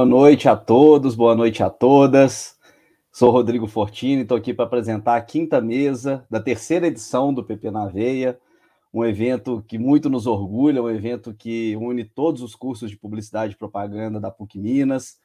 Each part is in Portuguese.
Boa noite a todos, boa noite a todas. Sou Rodrigo Fortini, estou aqui para apresentar a quinta mesa da terceira edição do PP na Veia, um evento que muito nos orgulha, um evento que une todos os cursos de publicidade e propaganda da PUC Minas,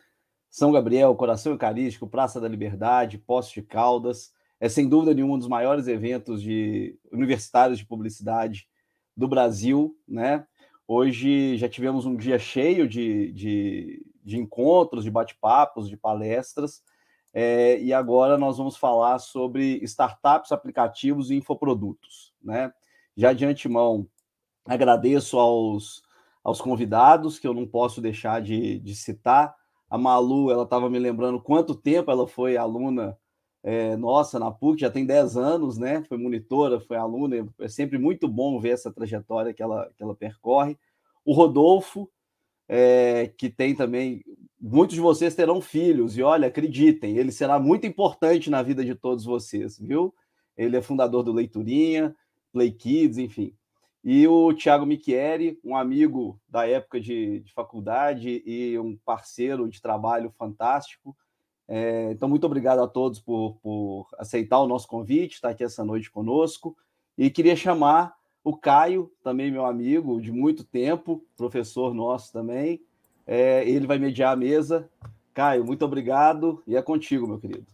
São Gabriel, Coração Eucarístico, Praça da Liberdade, Poços de Caldas. É sem dúvida nenhuma um dos maiores eventos de universitários de publicidade do Brasil, né? Hoje já tivemos um dia cheio de, de, de encontros, de bate-papos, de palestras, é, e agora nós vamos falar sobre startups, aplicativos e infoprodutos. Né? Já de antemão, agradeço aos, aos convidados, que eu não posso deixar de, de citar. A Malu, ela estava me lembrando quanto tempo ela foi aluna é, nossa na PUC, já tem 10 anos, né? Foi monitora, foi aluna, é sempre muito bom ver essa trajetória que ela, que ela percorre. O Rodolfo, é, que tem também. Muitos de vocês terão filhos, e olha, acreditem, ele será muito importante na vida de todos vocês, viu? Ele é fundador do Leiturinha, Play Kids, enfim. E o Thiago Michieri, um amigo da época de, de faculdade e um parceiro de trabalho fantástico é, então, muito obrigado a todos por, por aceitar o nosso convite, estar aqui essa noite conosco. E queria chamar o Caio, também meu amigo de muito tempo, professor nosso também. É, ele vai mediar a mesa. Caio, muito obrigado e é contigo, meu querido.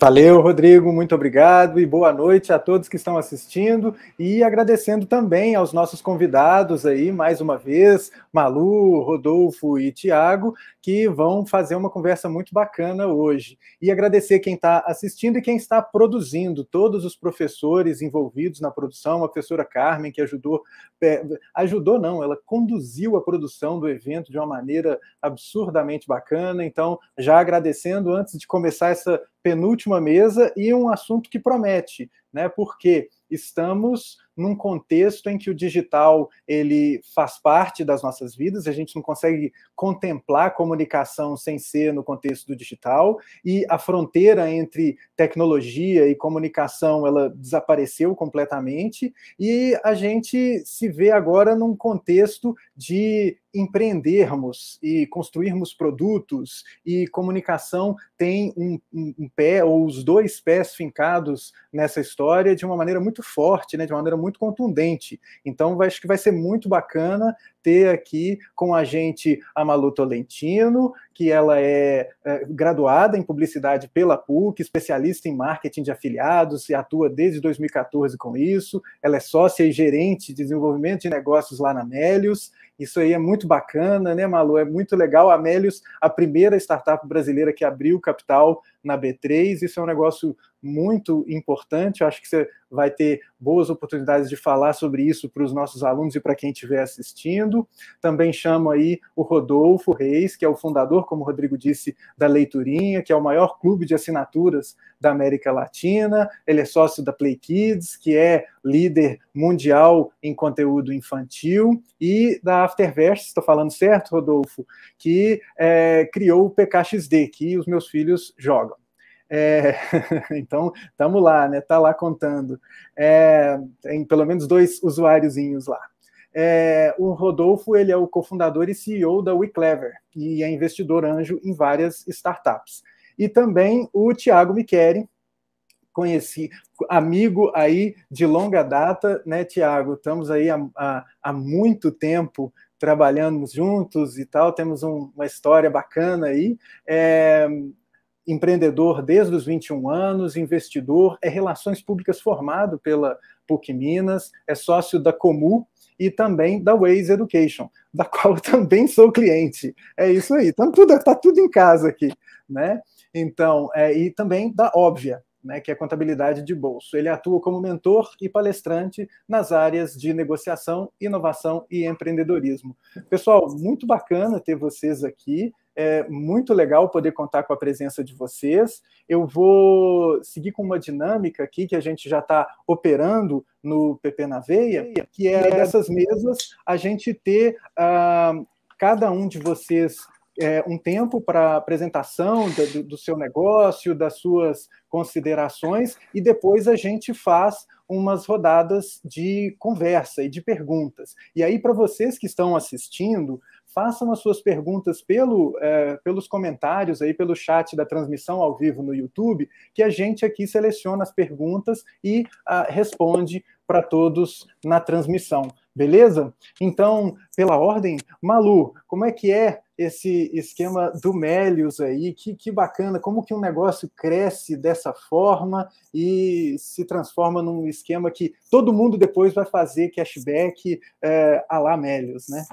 Valeu, Rodrigo, muito obrigado e boa noite a todos que estão assistindo e agradecendo também aos nossos convidados aí, mais uma vez, Malu, Rodolfo e Tiago, que vão fazer uma conversa muito bacana hoje. E agradecer quem está assistindo e quem está produzindo, todos os professores envolvidos na produção, a professora Carmen, que ajudou, é, ajudou não, ela conduziu a produção do evento de uma maneira absurdamente bacana. Então, já agradecendo antes de começar essa penúltima mesa e um assunto que promete, né? Porque estamos num contexto em que o digital ele faz parte das nossas vidas, a gente não consegue contemplar comunicação sem ser no contexto do digital, e a fronteira entre tecnologia e comunicação ela desapareceu completamente, e a gente se vê agora num contexto de empreendermos e construirmos produtos, e comunicação tem um, um, um pé ou os dois pés fincados nessa história de uma maneira muito forte, né, de uma maneira muito muito contundente. Então, acho que vai ser muito bacana ter aqui com a gente a Malu Tolentino, que ela é, é, graduada em publicidade pela PUC, especialista em marketing de afiliados e atua desde 2014 com isso. Ela é sócia e gerente de desenvolvimento de negócios lá na Melius. Isso aí é muito bacana, né, Malu? É muito legal. A Melius, a primeira startup brasileira que abriu capital na B3, isso é um negócio muito importante. Eu acho que você vai ter boas oportunidades de falar sobre isso para os nossos alunos e para quem estiver assistindo. Também chamo aí o Rodolfo Reis, que é o fundador, como o Rodrigo disse, da Leiturinha, que é o maior clube de assinaturas da América Latina. Ele é sócio da Play Kids, que é líder mundial em conteúdo infantil, e da Afterverse, estou falando certo, Rodolfo, que é, criou o PKXD, que os meus filhos jogam. É, então, estamos lá, né? Tá lá contando. É, tem pelo menos dois usuáriozinhos lá. É, o Rodolfo ele é o cofundador e CEO da WeClever e é investidor anjo em várias startups. E também o Tiago Micheri, conheci, amigo aí de longa data, né, Tiago? Estamos aí há, há, há, muito tempo trabalhando juntos e tal, temos um, uma história bacana aí. É, empreendedor desde os 21 anos, investidor, é relações públicas formado pela PUC Minas, é sócio da Comu e também da Waze Education, da qual eu também sou cliente. É isso aí, então tudo está tudo em casa aqui, né? Então, é, e também da Óbvia, né, que é contabilidade de bolso. Ele atua como mentor e palestrante nas áreas de negociação, inovação e empreendedorismo. Pessoal, muito bacana ter vocês aqui. É muito legal poder contar com a presença de vocês. Eu vou seguir com uma dinâmica aqui que a gente já está operando no PP na Veia, que é dessas mesas a gente ter uh, cada um de vocês é, um tempo para apresentação do, do, seu negócio, das suas considerações, e depois a gente faz umas rodadas de conversa e de perguntas. E aí, para vocês que estão assistindo, façam as suas perguntas pelo, é, pelos comentários aí, pelo chat da transmissão ao vivo no YouTube, que a gente aqui seleciona as perguntas e a, ah, responde para todos na transmissão. Beleza? Então, pela ordem, Malu, como é que é esse esquema do Melius aí? Que, que bacana, como que um negócio cresce dessa forma e se transforma num esquema que todo mundo depois vai fazer cashback é, a lá Melius, né?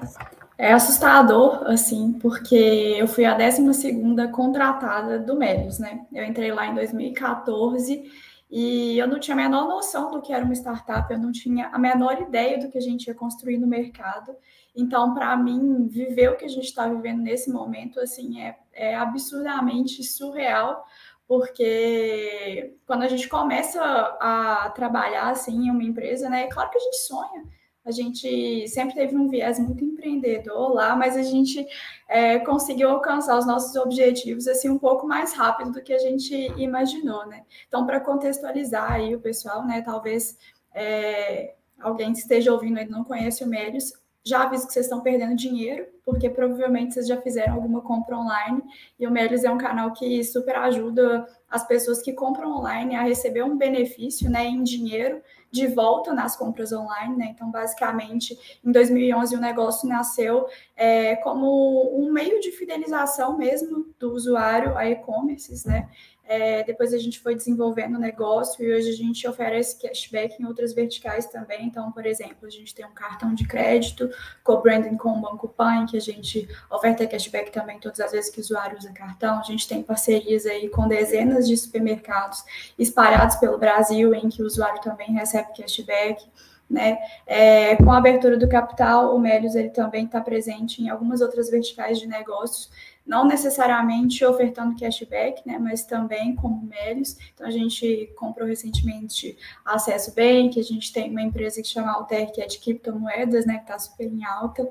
É assustador, assim, porque eu fui a 12 contratada do Melius, né? Eu entrei lá em 2014 e eu não tinha a menor noção do que era uma startup, eu não tinha a menor ideia do que a gente ia construir no mercado. Então, para mim, viver o que a gente está vivendo nesse momento, assim, é, é absurdamente surreal, porque quando a gente começa a trabalhar assim em uma empresa, né, é claro que a gente sonha a gente sempre teve um viés muito empreendedor lá, mas a gente é, conseguiu alcançar os nossos objetivos assim um pouco mais rápido do que a gente imaginou, né? Então, para contextualizar aí o pessoal, né? Talvez é, alguém esteja ouvindo e não conhece o Melios, já aviso que vocês estão perdendo dinheiro, porque provavelmente vocês já fizeram alguma compra online, e o Melios é um canal que super ajuda as pessoas que compram online a receber um benefício né, em dinheiro de volta nas compras online, né? Então, basicamente, em 2011 o negócio nasceu é, como um meio de fidelização mesmo do usuário a e-commerces, né? É, depois a gente foi desenvolvendo o negócio e hoje a gente oferece cashback em outras verticais também. Então, por exemplo, a gente tem um cartão de crédito co-branding com o Banco Pan, que a gente oferta cashback também todas as vezes que o usuário usa cartão. A gente tem parcerias aí com dezenas de supermercados espalhados pelo Brasil, em que o usuário também recebe cashback. Né? É, com a abertura do capital, o Melios ele também está presente em algumas outras verticais de negócios, não necessariamente ofertando cashback, né, mas também como Melios. Então, a gente comprou recentemente Acesso Bank, a gente tem uma empresa que chama Alter, que é de criptomoedas, né, que está super em alta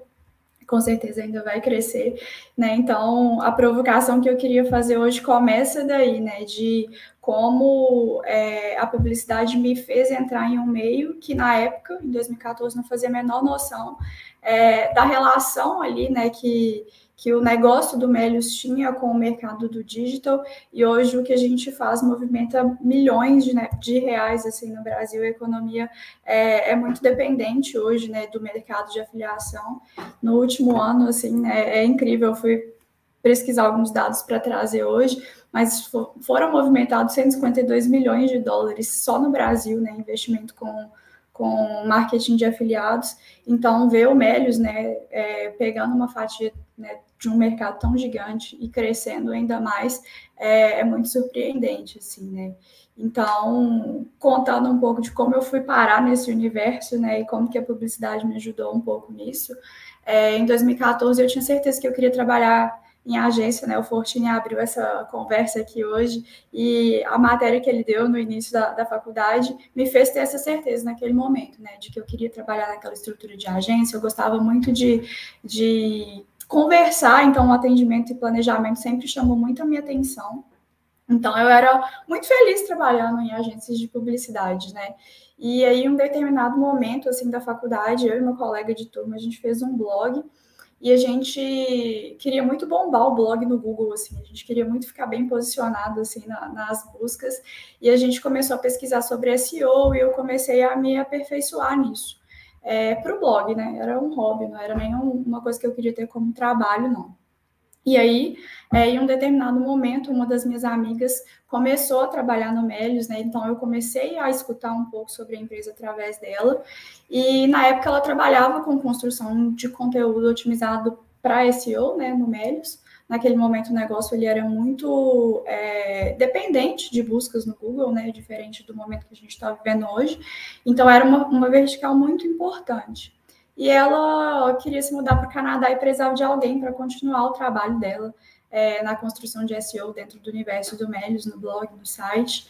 com certeza ainda vai crescer, né? Então, a provocação que eu queria fazer hoje começa daí, né? De como é, a publicidade me fez entrar em um meio que na época, em 2014, não fazia a menor noção é, da relação ali, né? Que que o negócio do Melius tinha com o mercado do digital e hoje o que a gente faz movimenta milhões de, né, de reais assim no Brasil. A economia é, é, muito dependente hoje né, do mercado de afiliação. No último ano, assim, né, é incrível. Eu fui pesquisar alguns dados para trazer hoje, mas foram movimentados 152 milhões de dólares só no Brasil, né, investimento com com marketing de afiliados. Então, ver o Melios né, é, pegando uma fatia né, de um mercado tão gigante e crescendo ainda mais é, é, muito surpreendente, assim, né? Então, contando um pouco de como eu fui parar nesse universo, né, e como que a publicidade me ajudou um pouco nisso. É, em 2014, eu tinha certeza que eu queria trabalhar em agência, né? O Fortini abriu essa conversa aqui hoje e a matéria que ele deu no início da, da faculdade me fez ter essa certeza naquele momento, né? De que eu queria trabalhar naquela estrutura de agência. Eu gostava muito de, de conversar, então o atendimento e planejamento sempre chamou muito a minha atenção. Então eu era muito feliz trabalhando em agências de publicidade, né? E aí, em um determinado momento assim da faculdade, eu e meu colega de turma, a gente fez um blog e a gente queria muito bombar o blog no Google, assim, a gente queria muito ficar bem posicionado, assim, na, nas buscas, e a gente começou a pesquisar sobre SEO e eu comecei a me aperfeiçoar nisso. É, para o blog, né? Era um hobby, não era nenhuma coisa que eu queria ter como trabalho, não. E aí, é, em um determinado momento, uma das minhas amigas começou a trabalhar no Melios, né? Então eu comecei a escutar um pouco sobre a empresa através dela. E na época ela trabalhava com construção de conteúdo otimizado para SEO, né, no Melios. Naquele momento o negócio ele era muito é, dependente de buscas no Google, né, diferente do momento que a gente está vivendo hoje. Então era uma, uma vertical muito importante. E ela queria se mudar para o Canadá e precisava de alguém para continuar o trabalho dela é, na construção de SEO dentro do universo do Melios, no blog, no site.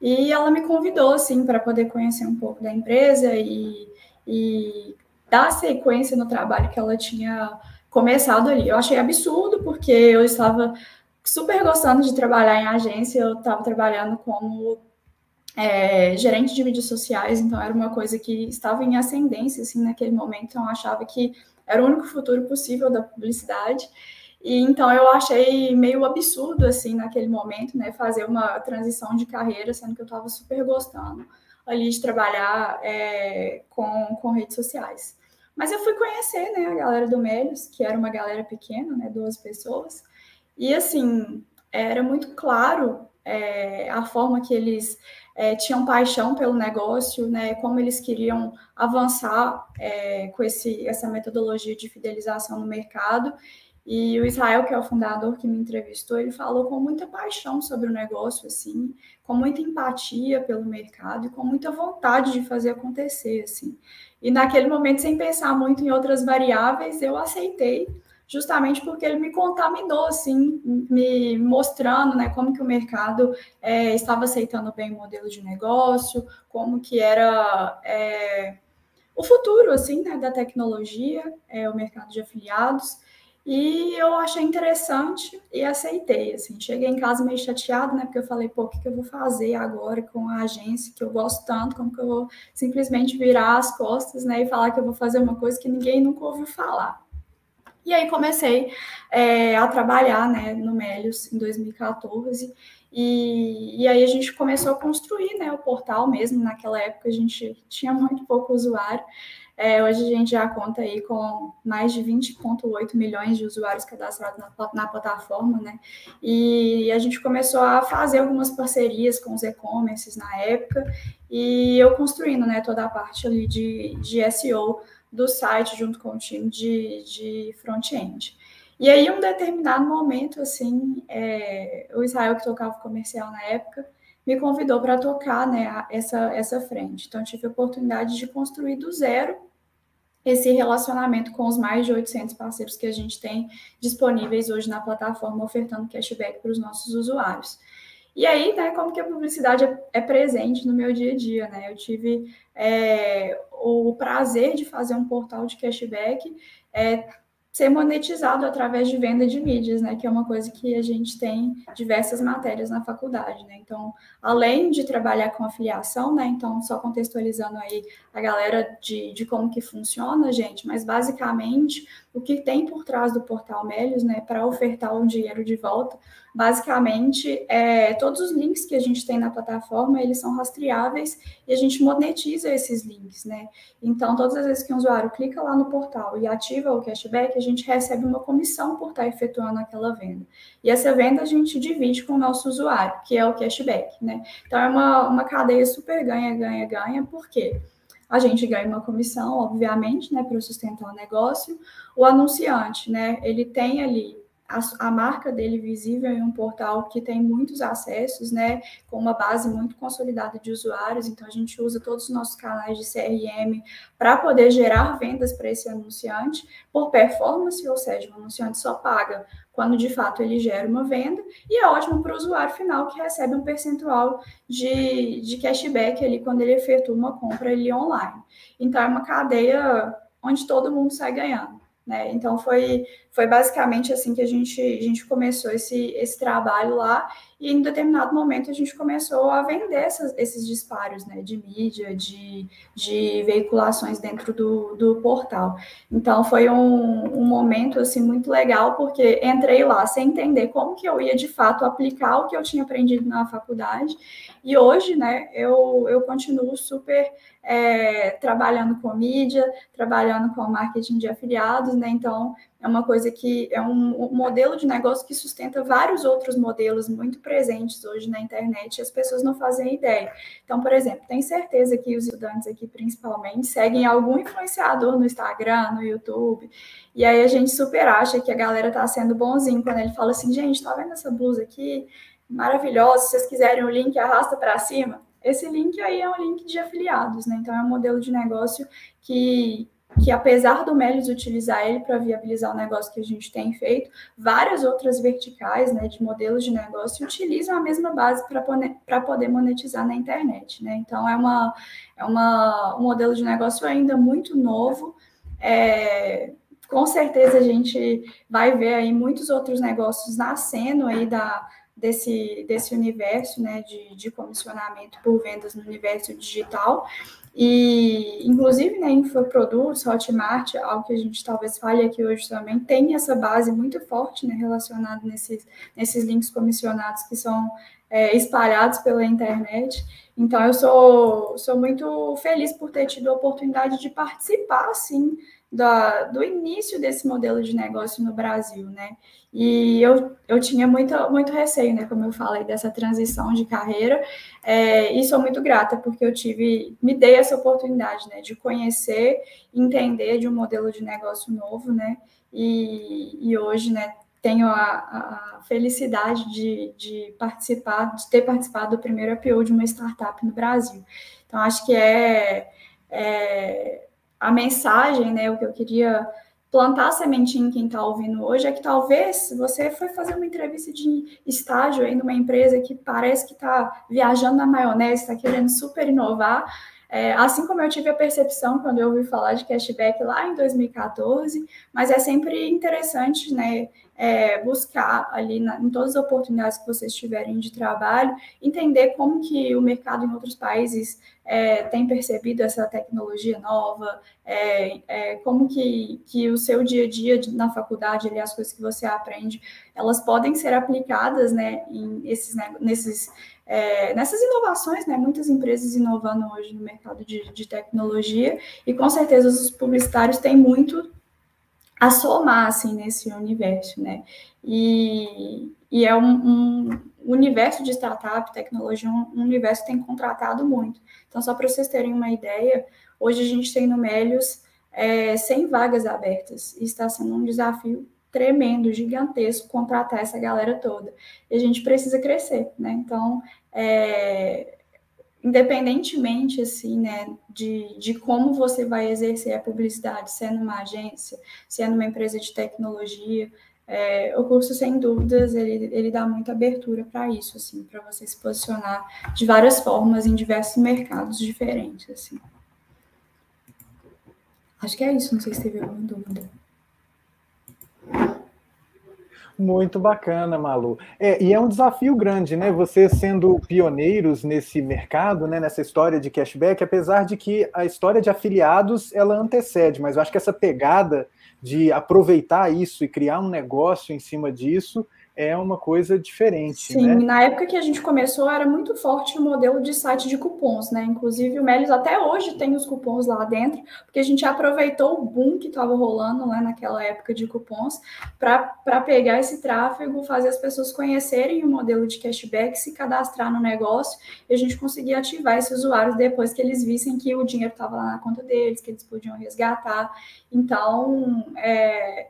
E ela me convidou, assim, para poder conhecer um pouco da empresa e, e dar sequência no trabalho que ela tinha começado ali. Eu achei absurdo, porque eu estava super gostando de trabalhar em agência, eu estava trabalhando como é, gerente de mídias sociais, então era uma coisa que estava em ascendência, assim, naquele momento, então eu achava que era o único futuro possível da publicidade, e então eu achei meio absurdo, assim, naquele momento, né, fazer uma transição de carreira, sendo que eu estava super gostando ali de trabalhar é, com, com redes sociais. Mas eu fui conhecer, né, a galera do Melios, que era uma galera pequena, né, duas pessoas, e assim, era muito claro é, a forma que eles é, tinham paixão pelo negócio, né, como eles queriam avançar é, com esse, essa metodologia de fidelização no mercado. E o Israel, que é o fundador que me entrevistou, ele falou com muita paixão sobre o negócio, assim, com muita empatia pelo mercado e com muita vontade de fazer acontecer, assim. E naquele momento, sem pensar muito em outras variáveis, eu aceitei, justamente porque ele me contaminou, assim, me mostrando, né, como que o mercado é, estava aceitando bem o modelo de negócio, como que era é, o futuro, assim, né, da tecnologia, é, o mercado de afiliados. E eu achei interessante e aceitei, assim. Cheguei em casa meio chateada, né? Porque eu falei, pô, o que, que eu vou fazer agora com a agência que eu gosto tanto? Como que eu vou simplesmente virar as costas, né? E falar que eu vou fazer uma coisa que ninguém nunca ouviu falar. E aí comecei é, a trabalhar, né, no Melios em 2014. E, e aí a gente começou a construir, né, o portal mesmo. Naquela época a gente tinha muito pouco usuário. É, hoje a gente já conta aí com mais de 20,8 milhões de usuários cadastrados na, na, plataforma, né? E a gente começou a fazer algumas parcerias com os e-commerces na época, e eu construindo, né, toda a parte ali de, de SEO do site junto com o time de, de front-end. E aí, um determinado momento, assim, é, o Israel, que tocava comercial na época, me convidou para tocar né, essa, essa frente. Então, tive a oportunidade de construir do zero esse relacionamento com os mais de 800 parceiros que a gente tem disponíveis hoje na plataforma, ofertando cashback para os nossos usuários. E aí, né, como que a publicidade é, é presente no meu dia a dia, né? Eu tive é, o prazer de fazer um portal de cashback é, ser monetizado através de venda de mídias, né? Que é uma coisa que a gente tem diversas matérias na faculdade, né? Então, além de trabalhar com afiliação, né? Então, só contextualizando aí a galera de, de como que funciona, gente, mas basicamente o que tem por trás do portal Melios, né? Para ofertar o dinheiro de volta, basicamente é, todos os links que a gente tem na plataforma, eles são rastreáveis e a gente monetiza esses links, né? Então, todas as vezes que um usuário clica lá no portal e ativa o cashback, a gente recebe uma comissão por estar efetuando aquela venda. E essa venda a gente divide com o nosso usuário, que é o cashback, né? Então, é uma, uma cadeia super ganha, ganha, ganha, por quê? A gente ganha uma comissão, obviamente, né, para sustentar o negócio. O anunciante, né, ele tem ali a, a, marca dele visível em um portal que tem muitos acessos, né, com uma base muito consolidada de usuários, então a gente usa todos os nossos canais de CRM para poder gerar vendas para esse anunciante por performance, ou seja, o anunciante só paga quando de fato ele gera uma venda, e é ótimo para o usuário final que recebe um percentual de, de cashback ali quando ele efetua uma compra ali online. Então é uma cadeia onde todo mundo sai ganhando. Né? Então foi, foi basicamente assim que a gente, a gente começou esse, esse trabalho lá, e em determinado momento a gente começou a vender essas, esses disparos né, de mídia, de, de veiculações dentro do, do portal. Então foi um, um momento assim muito legal, porque entrei lá sem entender como que eu ia de fato aplicar o que eu tinha aprendido na faculdade, e hoje né, eu, eu continuo super é, trabalhando com mídia, trabalhando com marketing de afiliados, né? Então, é uma coisa que é um, um, modelo de negócio que sustenta vários outros modelos muito presentes hoje na internet e as pessoas não fazem ideia. Então, por exemplo, tenho certeza que os estudantes aqui, principalmente, seguem algum influenciador no Instagram, no YouTube, e aí a gente super acha que a galera tá sendo bonzinho quando ele fala assim, gente, tá vendo essa blusa aqui? Maravilhosa, se vocês quiserem o link, arrasta para cima. Esse link aí é um link de afiliados, né? Então é um modelo de negócio que, que apesar do Melios utilizar ele para viabilizar o negócio que a gente tem feito, várias outras verticais, né, de modelos de negócio utilizam a mesma base para poder monetizar na internet, né? Então é uma é uma um modelo de negócio ainda muito novo. É, com certeza a gente vai ver aí muitos outros negócios nascendo aí da desse, desse universo né, de, de comissionamento por vendas no universo digital. E, inclusive, né, Infoprodutos, Hotmart, algo que a gente talvez fale aqui hoje também, tem essa base muito forte né, relacionada nesses, nesses links comissionados que são é, espalhados pela internet. Então, eu sou, sou muito feliz por ter tido a oportunidade de participar, assim, da, do início desse modelo de negócio no Brasil, né? E eu, eu tinha muito, muito receio, né? Como eu falei, dessa transição de carreira, é, e sou muito grata porque eu tive, me dei essa oportunidade, né? De conhecer, entender de um modelo de negócio novo, né? E, e hoje, né? Tenho a, a felicidade de, de participar, de ter participado do primeiro IPO de uma startup no Brasil. Então, acho que é, é a mensagem, né, o que eu queria plantar a sementinha em quem está ouvindo hoje é que talvez você foi fazer uma entrevista de estágio aí numa empresa que parece que está viajando na maionese, está querendo super inovar, é, assim como eu tive a percepção quando eu ouvi falar de cashback lá em 2014, mas é sempre interessante, né, é, buscar ali na, em todas as oportunidades que vocês tiverem de trabalho, entender como que o mercado em outros países é, tem percebido essa tecnologia nova, é, é, como que, que o seu dia a dia na faculdade, ali, as coisas que você aprende, elas podem ser aplicadas né, em esses, né, nesses, é, nessas inovações, né, muitas empresas inovando hoje no mercado de, de tecnologia, e com certeza os publicitários têm muito a somar assim nesse universo, né? E, e é um, um universo de startup, tecnologia, um, universo que tem contratado muito. Então, só para vocês terem uma ideia, hoje a gente tem no Melios é, 100 vagas abertas e está sendo um desafio tremendo, gigantesco contratar essa galera toda. E a gente precisa crescer, né? Então, é, independentemente assim, né, de, de como você vai exercer a publicidade, se é numa agência, se é numa empresa de tecnologia, é, o curso, sem dúvidas, ele, ele dá muita abertura para isso, assim, para você se posicionar de várias formas em diversos mercados diferentes, assim. Acho que é isso, não sei se teve alguma dúvida. Muito bacana, Malu. É, e é um desafio grande, né? Vocês sendo pioneiros nesse mercado, né? Nessa história de cashback, apesar de que a história de afiliados ela antecede, mas eu acho que essa pegada de aproveitar isso e criar um negócio em cima disso é uma coisa diferente. Sim, né? na época que a gente começou era muito forte o modelo de site de cupons, né? Inclusive o Melios até hoje tem os cupons lá dentro, porque a gente aproveitou o boom que estava rolando lá naquela época de cupons para pegar esse tráfego, fazer as pessoas conhecerem o modelo de cashback, se cadastrar no negócio e a gente conseguir ativar esses usuários depois que eles vissem que o dinheiro estava lá na conta deles, que eles podiam resgatar. Então, é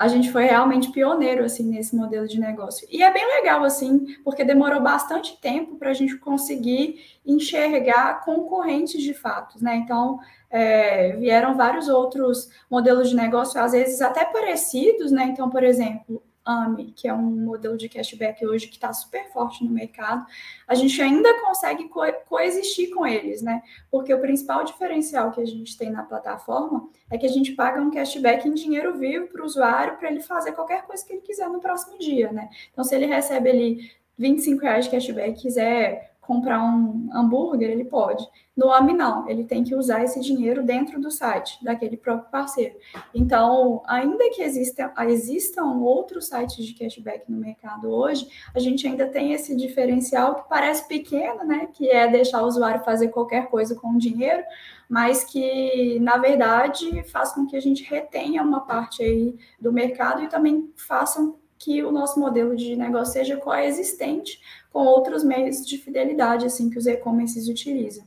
a gente foi realmente pioneiro assim nesse modelo de negócio. E é bem legal assim, porque demorou bastante tempo para a gente conseguir enxergar concorrentes de fato, né? Então é, vieram vários outros modelos de negócio, às vezes até parecidos, né? Então, por exemplo, AME, que é um modelo de cashback hoje que está super forte no mercado, a gente ainda consegue co coexistir com eles, né? Porque o principal diferencial que a gente tem na plataforma é que a gente paga um cashback em dinheiro vivo para o usuário para ele fazer qualquer coisa que ele quiser no próximo dia, né? Então, se ele recebe ali 25 reais de cashback e quiser comprar um hambúrguer, ele pode. No AMI, não, ele tem que usar esse dinheiro dentro do site daquele próprio parceiro. Então, ainda que exista, existam outros sites de cashback no mercado hoje, a gente ainda tem esse diferencial que parece pequeno, né? Que é deixar o usuário fazer qualquer coisa com o dinheiro, mas que, na verdade, faz com que a gente retenha uma parte aí do mercado e também façam que o nosso modelo de negócio seja coexistente com outros meios de fidelidade assim que os e-commerces utilizam.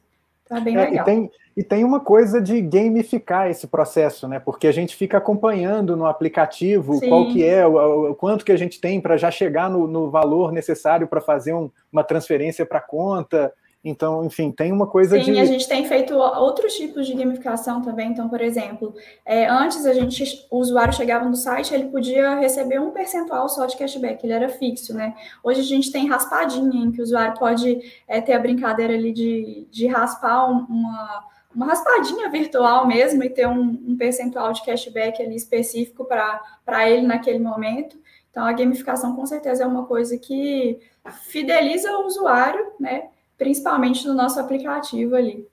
Tá bem é, legal. E tem, e tem uma coisa de gamificar esse processo, né? Porque a gente fica acompanhando no aplicativo Sim. qual que é, o, o, quanto que a gente tem para já chegar no, no valor necessário para fazer um, uma transferência para conta. Então, enfim, tem uma coisa Sim, de. Sim, a gente tem feito outros tipos de gamificação também. Então, por exemplo, é, antes a gente, o usuário chegava no site, ele podia receber um percentual só de cashback, ele era fixo, né? Hoje a gente tem raspadinha, em que o usuário pode é, ter a brincadeira ali de, de raspar uma, uma raspadinha virtual mesmo e ter um, um percentual de cashback ali específico para ele naquele momento. Então, a gamificação, com certeza, é uma coisa que fideliza o usuário, né? Principalmente no nosso aplicativo ali.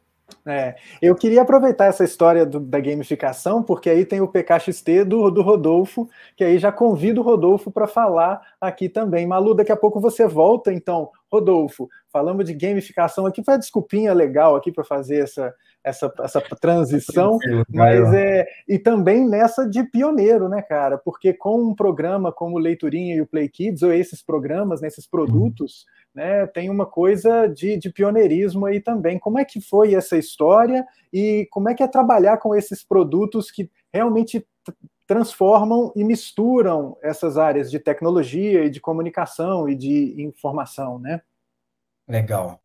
É, eu queria aproveitar essa história do, da gamificação, porque aí tem o PKXT do, do Rodolfo, que aí já convido o Rodolfo para falar aqui também. Malu, daqui a pouco você volta, então, Rodolfo, falamos de gamificação aqui, foi a desculpinha legal aqui para fazer essa, essa, essa transição, mas é e também nessa de pioneiro, né, cara? Porque com um programa como o Leiturinha e o Play Kids, ou esses programas, nesses né, produtos, né, tem uma coisa de, de pioneirismo aí também. Como é que foi essa história e como é que é trabalhar com esses produtos que realmente transformam e misturam essas áreas de tecnologia e de comunicação e de informação, né? Legal.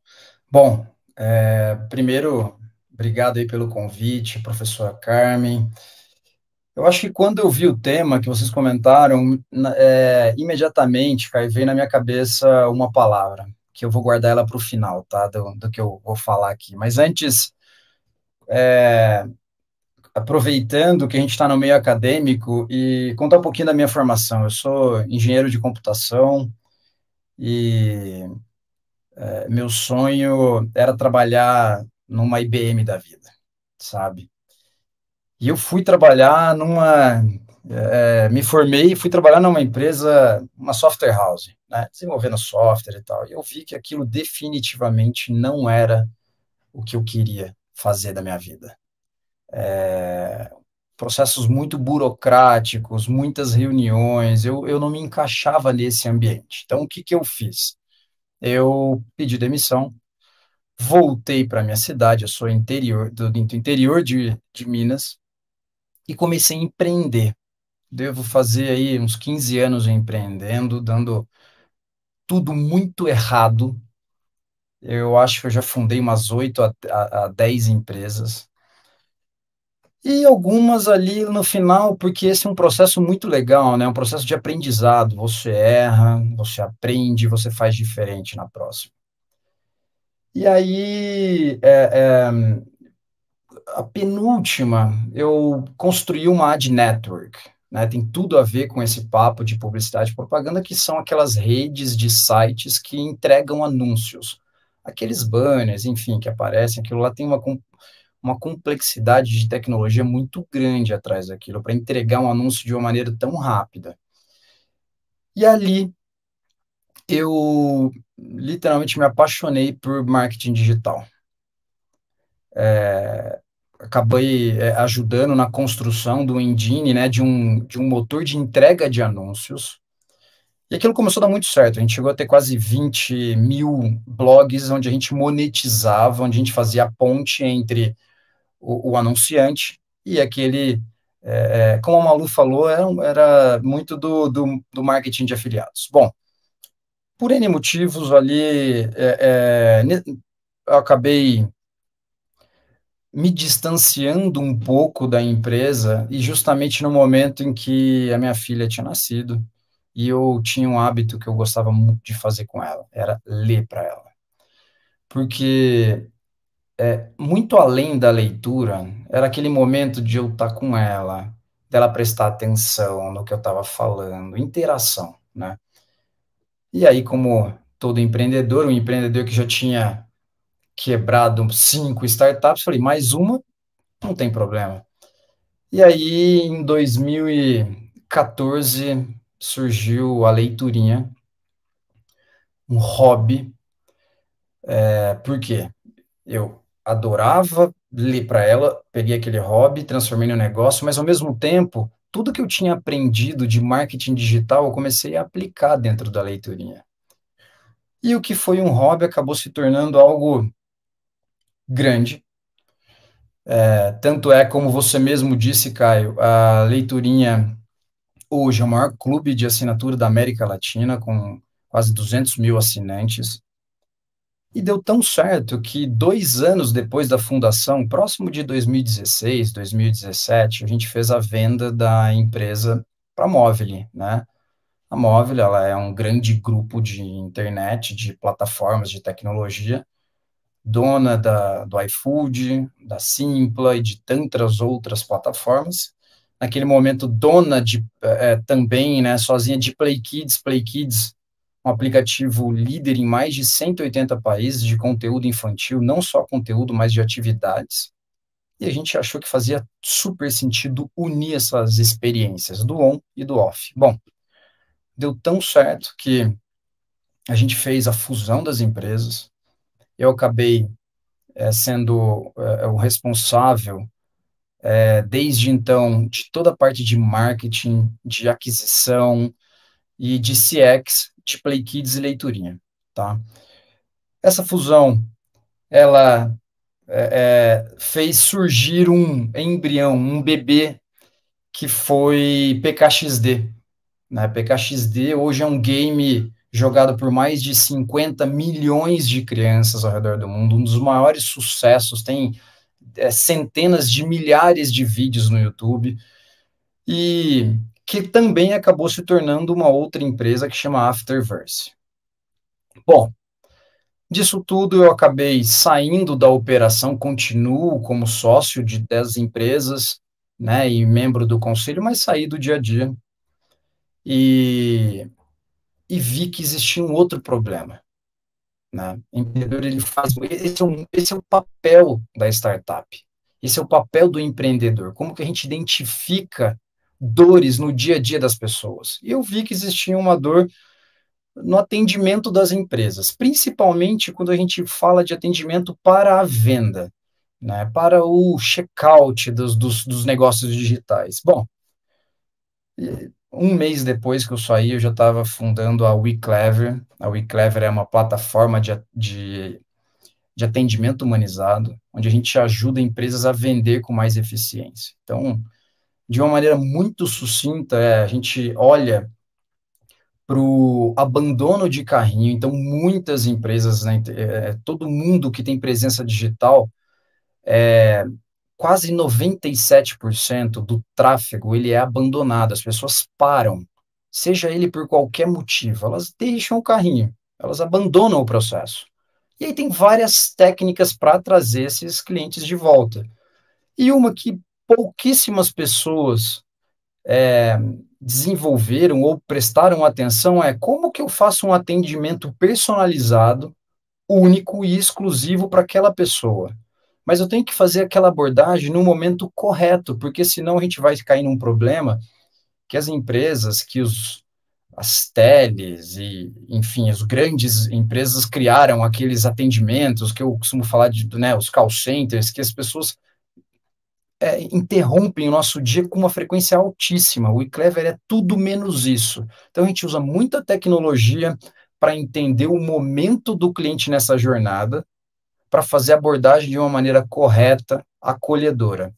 Bom, é, primeiro Obrigado aí pelo convite, professora Carmen. Eu acho que quando eu vi o tema que vocês comentaram, é, imediatamente, Caio, veio na minha cabeça uma palavra, que eu vou guardar ela para o final, tá? Do, do, que eu vou falar aqui. Mas antes, é, aproveitando que a gente está no meio acadêmico e contar um pouquinho da minha formação. Eu sou engenheiro de computação e é, meu sonho era trabalhar numa IBM da vida, sabe? E eu fui trabalhar numa. É, me formei e fui trabalhar numa empresa, uma software house, né? Desenvolvendo software e tal. E eu vi que aquilo definitivamente não era o que eu queria fazer da minha vida. É, processos muito burocráticos, muitas reuniões, eu, eu não me encaixava nesse ambiente. Então, o que, que eu fiz? Eu pedi demissão, voltei para minha cidade, eu sou interior, do, do interior de, de Minas, e comecei a empreender. Devo fazer aí uns 15 anos empreendendo, dando tudo muito errado. Eu acho que eu já fundei umas 8 a, a, a 10 empresas. E algumas ali no final, porque esse é um processo muito legal, né? Um processo de aprendizado. Você erra, você aprende, você faz diferente na próxima. E aí, é, é, a penúltima, eu construí uma ad network, né? Tem tudo a ver com esse papo de publicidade e propaganda, que são aquelas redes de sites que entregam anúncios. Aqueles banners, enfim, que aparecem, aquilo lá tem uma, uma complexidade de tecnologia muito grande atrás daquilo, para entregar um anúncio de uma maneira tão rápida. E ali eu literalmente me apaixonei por marketing digital. É, acabei é, ajudando na construção do engine, né, de um, de um motor de entrega de anúncios. E aquilo começou a dar muito certo. A gente chegou a ter quase 20 mil blogs onde a gente monetizava, onde a gente fazia a ponte entre o, o anunciante e aquele. É, é como a Malu falou, era, era muito do, do, do marketing de afiliados. Bom, por N motivos ali, é, é, eu acabei me distanciando um pouco da empresa e justamente no momento em que a minha filha tinha nascido e eu tinha um hábito que eu gostava muito de fazer com ela, era ler para ela. Porque é, muito além da leitura, era aquele momento de eu estar com ela, dela prestar atenção no que eu estava falando, interação, né? E aí, como todo empreendedor, um empreendedor que já tinha quebrado cinco startups, falei, mais uma, não tem problema. E aí, em 2014, surgiu a leiturinha, um hobby. É? Eu adorava ler para ela, peguei aquele hobby, transformei no negócio, mas ao mesmo tempo tudo que eu tinha aprendido de marketing digital, eu comecei a aplicar dentro da leiturinha. E o que foi um hobby acabou se tornando algo grande. É, tanto é, como você mesmo disse, Caio, a leiturinha hoje é o maior clube de assinatura da América Latina, com quase 200 mil assinantes. E deu tão certo que dois anos depois da fundação, próximo de 2016, 2017, a gente fez a venda da empresa para a Móvel, né? A Móvel, ela é um grande grupo de internet, de plataformas de tecnologia, dona da, do iFood, da Simpla e de tantas outras plataformas, naquele momento dona de é, também, né, sozinha de Play Kids, Play Kids, um aplicativo líder em mais de 180 países de conteúdo infantil, não só conteúdo, mas de atividades. E a gente achou que fazia super sentido unir essas experiências do on e do off. Bom, deu tão certo que a gente fez a fusão das empresas. Eu acabei é, sendo é, o responsável é, desde então de toda a parte de marketing, de aquisição e de CX de Play Kids e Leiturinha, tá? Essa fusão, ela fez surgir um embrião, um bebê que foi PKXD. Né? PKXD hoje é um game jogado por mais de 50 milhões de crianças ao redor do mundo, um dos maiores sucessos, tem é, centenas de milhares de vídeos no YouTube, e que também acabou se tornando uma outra empresa que chama Afterverse. Bom, disso tudo eu acabei saindo da operação, continuo como sócio de 10 empresas, né, e membro do conselho, mas saí do dia a dia. E, e vi que existia um outro problema. Né? O empreendedor ele faz esse é, um, esse é o papel da startup. Esse é o papel do empreendedor. Como que a gente identifica dores no dia a dia das pessoas. E eu vi que existia uma dor no atendimento das empresas, principalmente quando a gente fala de atendimento para a venda, né, para o checkout dos, dos, dos negócios digitais. Bom, um mês depois que eu saí, eu já estava fundando a WeClever. A WeClever é uma plataforma de, de, de atendimento humanizado, onde a gente ajuda empresas a vender com mais eficiência. Então, de uma maneira muito sucinta, é, a gente olha para o abandono de carrinho. Então, muitas empresas, né, é, todo mundo que tem presença digital, é, quase 97% do tráfego ele é abandonado. As pessoas param, seja ele por qualquer motivo, elas deixam o carrinho, elas abandonam o processo. E aí tem várias técnicas para trazer esses clientes de volta. E uma que pouquíssimas pessoas é, desenvolveram ou prestaram atenção é como que eu faço um atendimento personalizado, único e exclusivo para aquela pessoa. Mas eu tenho que fazer aquela abordagem no momento correto, porque senão a gente vai cair num problema que as empresas, que os, as teles e, enfim, as grandes empresas criaram aqueles atendimentos que eu costumo falar de, né, os call centers, que as pessoas é, interrompem o nosso dia com uma frequência altíssima. O eClever é tudo menos isso. Então a gente usa muita tecnologia para entender o momento do cliente nessa jornada, para fazer a abordagem de uma maneira correta, acolhedora.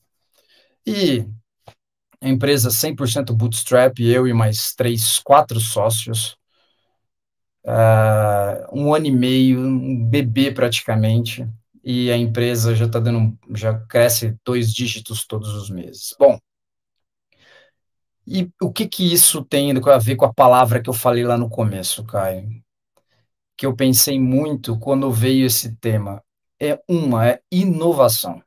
E a empresa 100% bootstrap, eu e mais três, quatro sócios, uh, um ano e meio, um bebê praticamente, e a empresa já está dando, já cresce dois dígitos todos os meses. Bom, e o que que isso tem a ver com a palavra que eu falei lá no começo, Caio? Que eu pensei muito quando veio esse tema. É uma, é inovação.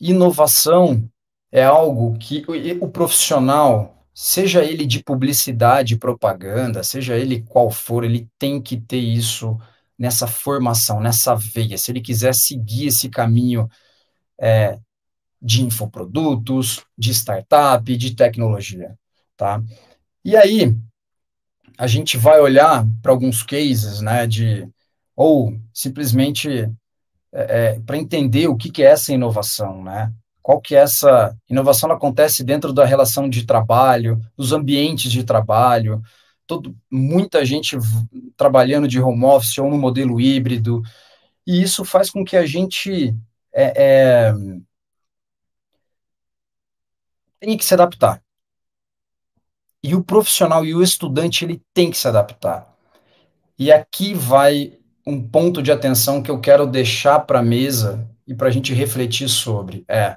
Inovação é algo que o, profissional, seja ele de publicidade, propaganda, seja ele qual for, ele tem que ter isso nessa formação, nessa veia, se ele quiser seguir esse caminho é, de infoprodutos, de startup, de tecnologia, tá? E aí, a gente vai olhar para alguns cases, né, de, ou simplesmente é, é para entender o que, que é essa inovação, né? Qual que é essa inovação acontece dentro da relação de trabalho, dos ambientes de trabalho, todo, muita gente trabalhando de home office ou no modelo híbrido, e isso faz com que a gente é, é, tenha que se adaptar. E o profissional e o estudante, ele tem que se adaptar. E aqui vai um ponto de atenção que eu quero deixar para a mesa e para a gente refletir sobre. É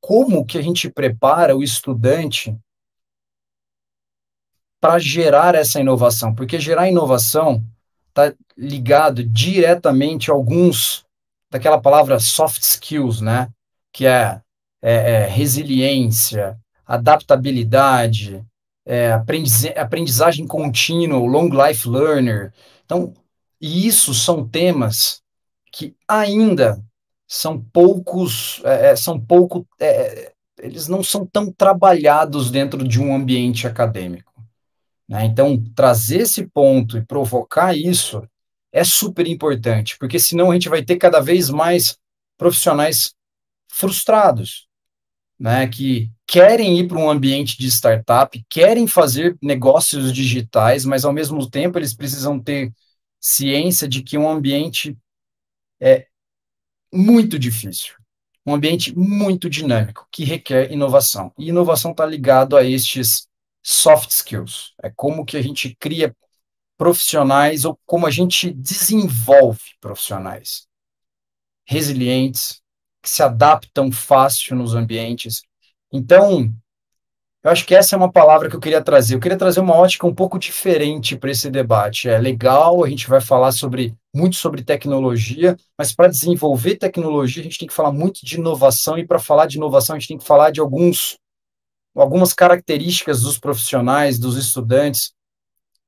como que a gente prepara o estudante para gerar essa inovação, porque gerar inovação está ligado diretamente a alguns daquela palavra soft skills, né? Que é é, é, resiliência, adaptabilidade, é, aprendizagem contínua, long life learner. Então, isso são temas que ainda são poucos, é, é são pouco, é, eles não são tão trabalhados dentro de um ambiente acadêmico. Né? Então, trazer esse ponto e provocar isso é super importante, porque senão a gente vai ter cada vez mais profissionais frustrados, né, que querem ir para um ambiente de startup, querem fazer negócios digitais, mas ao mesmo tempo eles precisam ter ciência de que um ambiente é muito difícil, um ambiente muito dinâmico, que requer inovação. E inovação está ligado a estes soft skills. É como que a gente cria profissionais ou como a gente desenvolve profissionais resilientes, que se adaptam fácil nos ambientes. Então, eu acho que essa é uma palavra que eu queria trazer. Eu queria trazer uma ótica um pouco diferente para esse debate. É legal, a gente vai falar sobre muito sobre tecnologia, mas para desenvolver tecnologia, a gente tem que falar muito de inovação e para falar de inovação, a gente tem que falar de alguns algumas características dos profissionais, dos estudantes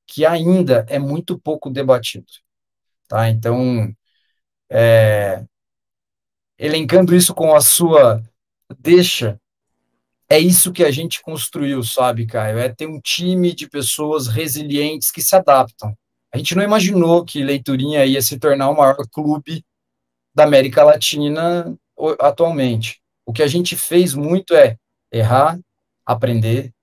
que ainda é muito pouco debatido, tá? Então, é, elencando isso com a sua deixa, é isso que a gente construiu, sabe, Caio? É ter um time de pessoas resilientes que se adaptam. A gente não imaginou que Leiturinha ia se tornar o maior clube da América Latina atualmente. O que a gente fez muito é errar, aprender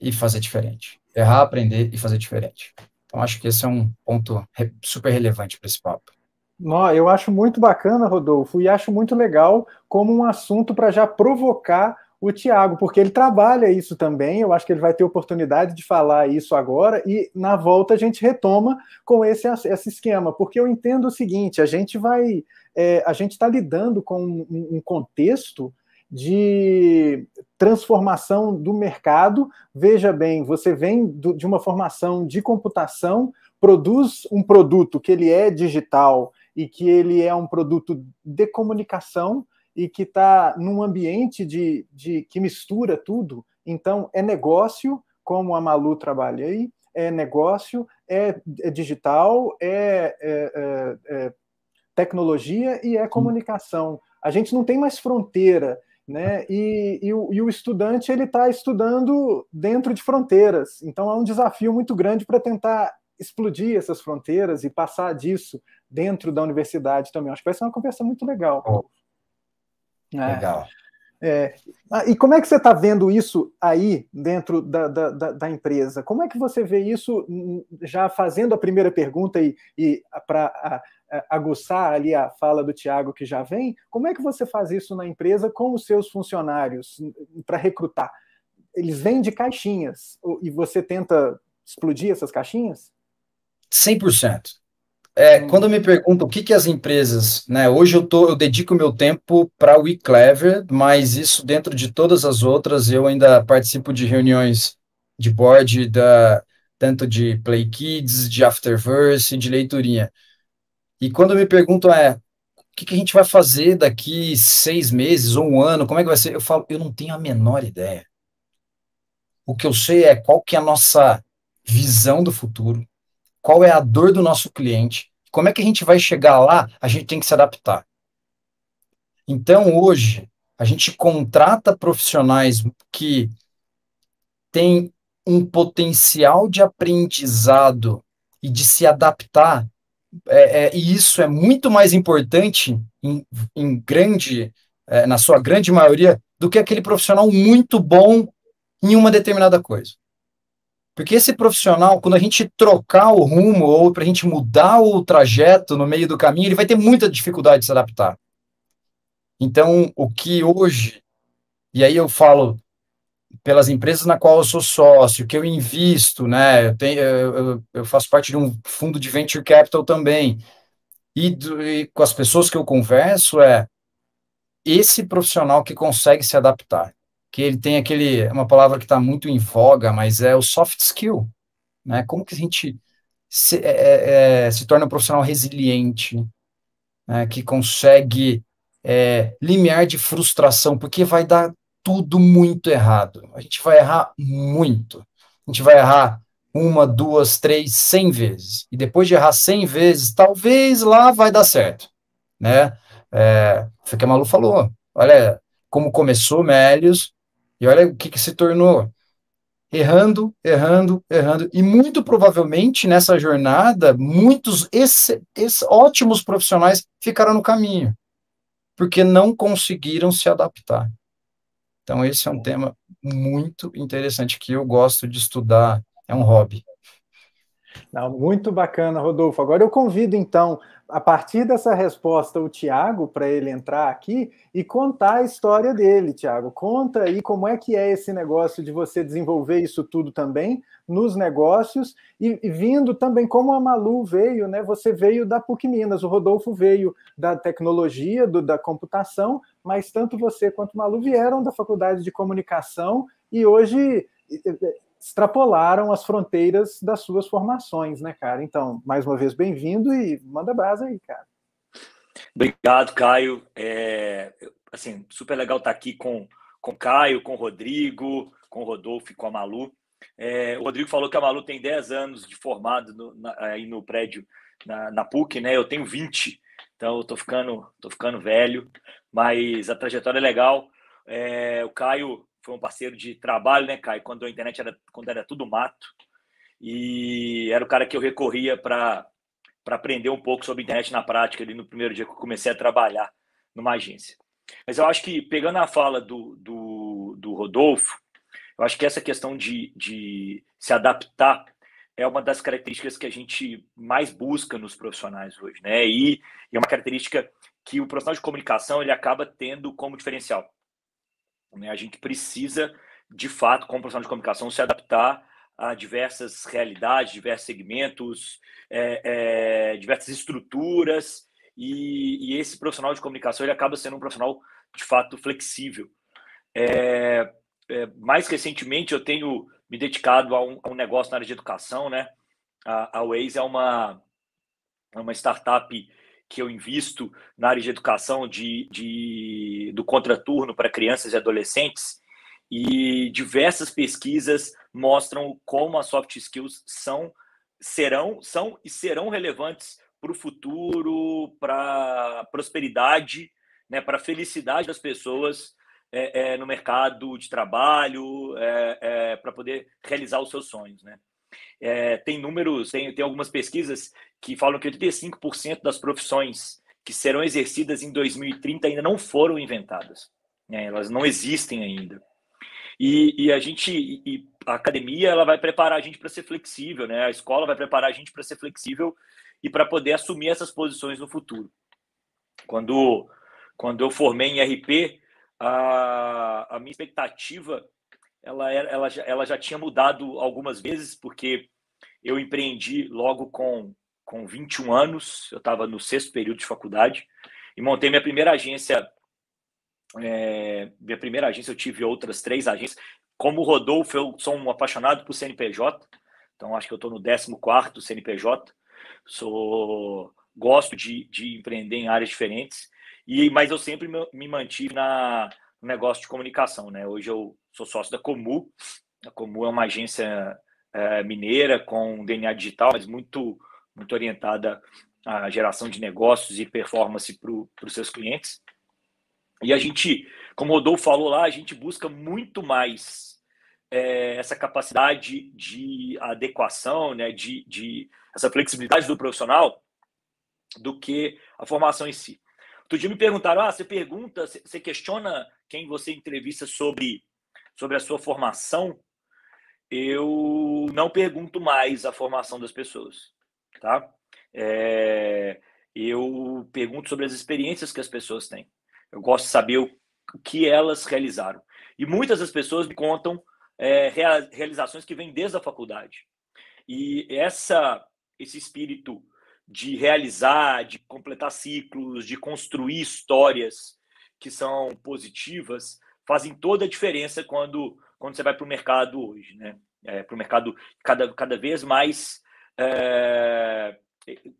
e fazer diferente. Errar, aprender e fazer diferente. Então, acho que esse é um ponto super relevante para esse papo. Não, eu acho muito bacana, Rodolfo, e acho muito legal como um assunto para já provocar o Tiago, porque ele trabalha isso também. Eu acho que ele vai ter oportunidade de falar isso agora, e na volta a gente retoma com esse, esse esquema, porque eu entendo o seguinte: a gente vai. É, a gente está lidando com um, um contexto de transformação do mercado. Veja bem, você vem do, de uma formação de computação, produz um produto que ele é digital e que ele é um produto de comunicação e que está num ambiente de, de que mistura tudo. Então, é negócio, como a Malu trabalha aí, é negócio, é, é digital, é, é, é, é tecnologia e é comunicação. A gente não tem mais fronteira, né? E, e, o, e o estudante ele está estudando dentro de fronteiras. Então é um desafio muito grande para tentar explodir essas fronteiras e passar disso dentro da universidade também. Acho que vai ser uma conversa muito legal. É. Legal. É, ah, e como é que você está vendo isso aí dentro da, da, da, empresa? Como é que você vê isso já fazendo a primeira pergunta e, e para aguçar ali a fala do Tiago que já vem? Como é que você faz isso na empresa com os seus funcionários para recrutar? Eles vêm de caixinhas e você tenta explodir essas caixinhas? 100%. É, hum. Quando me perguntam o que, que as empresas, né? Hoje eu, tô, eu dedico meu tempo para o WeClever, mas isso dentro de todas as outras, eu ainda participo de reuniões de board, da, tanto de Play Kids, de Afterverse, de leiturinha. E quando me perguntam é o que, que a gente vai fazer daqui seis meses ou um ano, como é que vai ser? Eu falo, eu não tenho a menor ideia. O que eu sei é qual que é a nossa visão do futuro, qual é a dor do nosso cliente, como é que a gente vai chegar lá, a gente tem que se adaptar. Então, hoje, a gente contrata profissionais que têm um potencial de aprendizado e de se adaptar, é, é, e isso é muito mais importante em, em grande, é, na sua grande maioria, do que aquele profissional muito bom em uma determinada coisa. Porque esse profissional, quando a gente trocar o rumo ou para a gente mudar o trajeto no meio do caminho, ele vai ter muita dificuldade de se adaptar. Então, o que hoje, e aí eu falo pelas empresas na qual eu sou sócio, que eu invisto, né? Eu, tenho, eu, eu faço parte de um fundo de venture capital também. E, do, e com as pessoas que eu converso é esse profissional que consegue se adaptar que ele tem aquele, é uma palavra que está muito em voga, mas é o soft skill, né? Como que a gente se, é, é, é, se torna um profissional resiliente, né? que consegue é, limiar de frustração, porque vai dar tudo muito errado. A gente vai errar muito. A gente vai errar uma, duas, três, cem vezes. E depois de errar cem vezes, talvez lá vai dar certo, né? É, foi o que a Malu falou. Olha como começou Mélios e olha o que, que se tornou. Errando, errando, errando. E muito provavelmente nessa jornada, muitos esse, esse, ótimos profissionais ficaram no caminho, porque não conseguiram se adaptar. Então, esse é um tema muito interessante que eu gosto de estudar, é um hobby. Não, muito bacana, Rodolfo. Agora eu convido, então, a partir dessa resposta, o Tiago, para ele entrar aqui e contar a história dele, Tiago. Conta aí como é que é esse negócio de você desenvolver isso tudo também nos negócios e, e vindo também como a Malu veio, né? Você veio da PUC Minas, o Rodolfo veio da tecnologia, do, da computação, mas tanto você quanto o Malu vieram da faculdade de comunicação e hoje extrapolaram as fronteiras das suas formações, né, cara? Então, mais uma vez, bem-vindo e manda brasa aí, cara. Obrigado, Caio. É, assim, super legal estar aqui com com Caio, com Rodrigo, com Rodolfo e com a Malu. É, o Rodrigo falou que a Malu tem 10 anos de formado no, na, aí no prédio na, na, PUC, né? Eu tenho 20, então eu tô ficando, tô ficando velho, mas a trajetória é legal. É, o Caio foi um parceiro de trabalho, né, Caio? Quando a internet era, quando era tudo mato. E era o cara que eu recorria para aprender um pouco sobre internet na prática ali no primeiro dia que eu comecei a trabalhar numa agência. Mas eu acho que, pegando a fala do, do, do Rodolfo, eu acho que essa questão de, de se adaptar é uma das características que a gente mais busca nos profissionais hoje, né? E, é uma característica que o profissional de comunicação ele acaba tendo como diferencial. Né? A gente precisa, de fato, como profissional de comunicação, se adaptar a diversas realidades, diversos segmentos, é, é, diversas estruturas, e, e, esse profissional de comunicação ele acaba sendo um profissional, de fato, flexível. É, é mais recentemente, eu tenho me dedicado a um, a um, negócio na área de educação, né? A, a Waze é uma, é uma startup que eu invisto na área de educação de, de do contraturno para crianças e adolescentes e diversas pesquisas mostram como as soft skills são serão são e serão relevantes para o futuro para prosperidade né para a felicidade das pessoas é, é, no mercado de trabalho é, é para poder realizar os seus sonhos né é, tem números, tem, tem algumas pesquisas que falam que 85% das profissões que serão exercidas em 2030 ainda não foram inventadas. Né? Elas não existem ainda. E, e a gente, e a academia, ela vai preparar a gente para ser flexível, né? A escola vai preparar a gente para ser flexível e para poder assumir essas posições no futuro. Quando, quando eu formei em RP, a, a minha expectativa ela, era, ela, já, ela já tinha mudado algumas vezes, porque eu empreendi logo com, com 21 anos, eu estava no sexto período de faculdade, e montei minha primeira agência. É, minha primeira agência, eu tive outras três agências. Como Rodolfo, eu sou um apaixonado por CNPJ, então acho que eu estou no 14 CNPJ. Sou, gosto de, de empreender em áreas diferentes, e mas eu sempre me mantive na, no negócio de comunicação. Né? Hoje eu sou sócio da Comu. A Comu é uma agência é, mineira com DNA digital, mas muito, muito orientada à geração de negócios e performance para os seus clientes. E a gente, como o Rodolfo falou lá, a gente busca muito mais é, essa capacidade de adequação, né, de, de essa flexibilidade do profissional do que a formação em si. Outro dia me perguntaram: ah, você pergunta, você questiona quem você entrevista sobre sobre a sua formação, eu não pergunto mais a formação das pessoas, tá? É, eu pergunto sobre as experiências que as pessoas têm. Eu gosto de saber o, que elas realizaram. E muitas das pessoas me contam é, realizações que vêm desde a faculdade. E essa, esse espírito de realizar, de completar ciclos, de construir histórias que são positivas, fazem toda a diferença quando, quando você vai para o mercado hoje, né? É, para o mercado cada, cada vez mais é,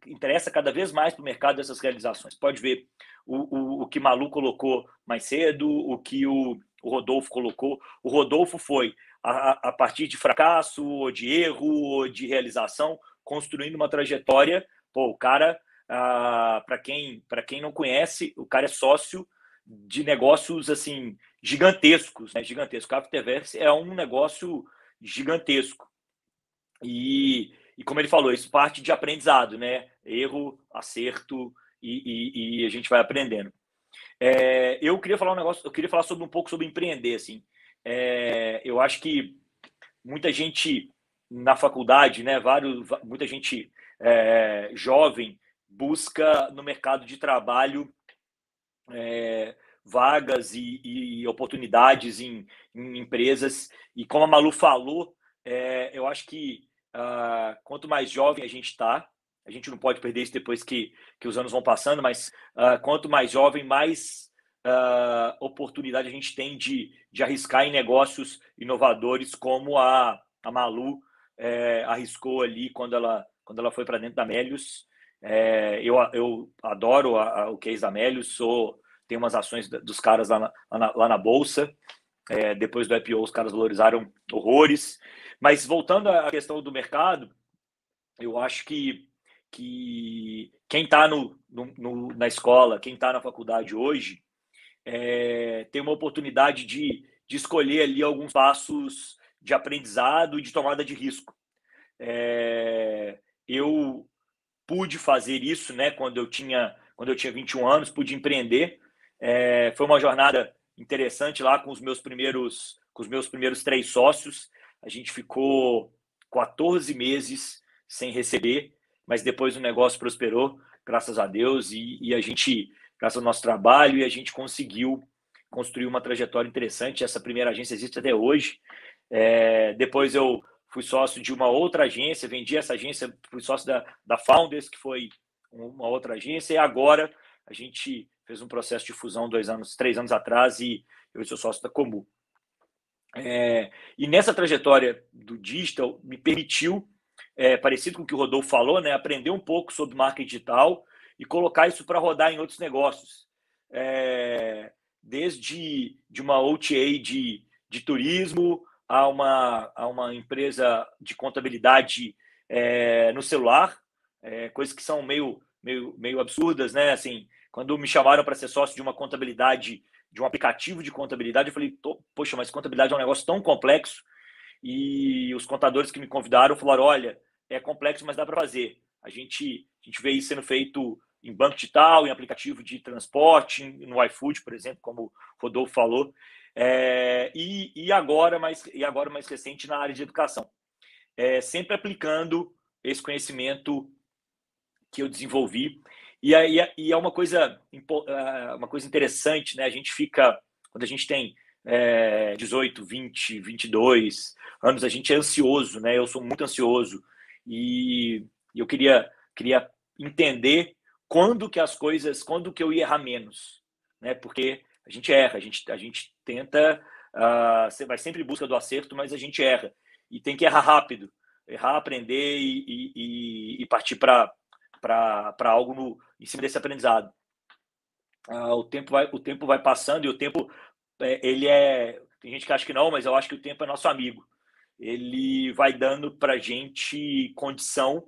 interessa cada vez mais para o mercado essas realizações. Pode ver o, o, o que Malu colocou mais cedo, o que o, o Rodolfo colocou. O Rodolfo foi, a, a partir de fracasso, ou de erro, ou de realização, construindo uma trajetória. Pô, o cara, ah, para quem, quem não conhece, o cara é sócio de negócios assim gigantescos, né? Gigantesco. Afterverse é um negócio gigantesco. E, e como ele falou, isso parte de aprendizado, né? Erro, acerto e, e, e a gente vai aprendendo. É, eu queria falar um negócio, eu queria falar sobre um pouco sobre empreender, assim. É, eu acho que muita gente na faculdade, né? Vários, muita gente é, jovem busca no mercado de trabalho é, vagas e, e oportunidades em, em, empresas. E como a Malu falou, é, eu acho que uh, quanto mais jovem a gente está, a gente não pode perder isso depois que, que os anos vão passando, mas uh, quanto mais jovem, mais uh, oportunidade a gente tem de, de arriscar em negócios inovadores, como a, a Malu é, arriscou ali quando ela, quando ela foi para dentro da Melius. É, eu, eu adoro a, a, o case da Melius, sou, tenho umas ações dos caras lá na, lá na, lá na Bolsa. É, depois do IPO, os caras valorizaram horrores. Mas voltando à questão do mercado, eu acho que, que quem está no, no, na escola, quem está na faculdade hoje, é, tem uma oportunidade de, de escolher ali alguns passos de aprendizado e de tomada de risco. É, eu pude fazer isso, né, quando eu tinha quando eu tinha 21 anos, pude empreender. É, foi uma jornada interessante lá com os meus primeiros com os meus primeiros três sócios. A gente ficou 14 meses sem receber, mas depois o negócio prosperou, graças a Deus, e, e a gente, graças ao nosso trabalho, e a gente conseguiu construir uma trajetória interessante. Essa primeira agência existe até hoje. É, depois eu fui sócio de uma outra agência, vendi essa agência, fui sócio da, da Founders, que foi uma outra agência, e agora a gente fez um processo de fusão dois anos, três anos atrás, e eu sou sócio da Comu. É, e nessa trajetória do digital, me permitiu, é, parecido com o que o Rodolfo falou, né, aprender um pouco sobre marketing digital e colocar isso para rodar em outros negócios. É, desde de uma OTA de, de turismo a uma, a uma empresa de contabilidade é, no celular, é, coisas que são meio, meio, meio absurdas, né? Assim, quando me chamaram para ser sócio de uma contabilidade de um aplicativo de contabilidade, eu falei, poxa, mas contabilidade é um negócio tão complexo. E os contadores que me convidaram falaram, olha, é complexo, mas dá para fazer. A gente, a gente vê isso sendo feito em banco digital, em aplicativo de transporte, no iFood, por exemplo, como o Rodolfo falou. É, e, e, agora mais, e agora mais recente na área de educação. É, sempre aplicando esse conhecimento que eu desenvolvi e aí e é uma coisa, é, uma coisa interessante, né? A gente fica, quando a gente tem é, 18, 20, 22 anos, a gente é ansioso, né? Eu sou muito ansioso e eu queria, queria entender quando que as coisas, quando que eu ia errar menos, né? Porque a gente erra, a gente, a gente tenta, uh, vai sempre em busca do acerto, mas a gente erra e tem que errar rápido, errar, aprender e, e, e partir para para algo no, em cima desse aprendizado. Ah, o tempo vai o tempo vai passando e o tempo é, ele é tem gente que acha que não, mas eu acho que o tempo é nosso amigo. Ele vai dando para gente condição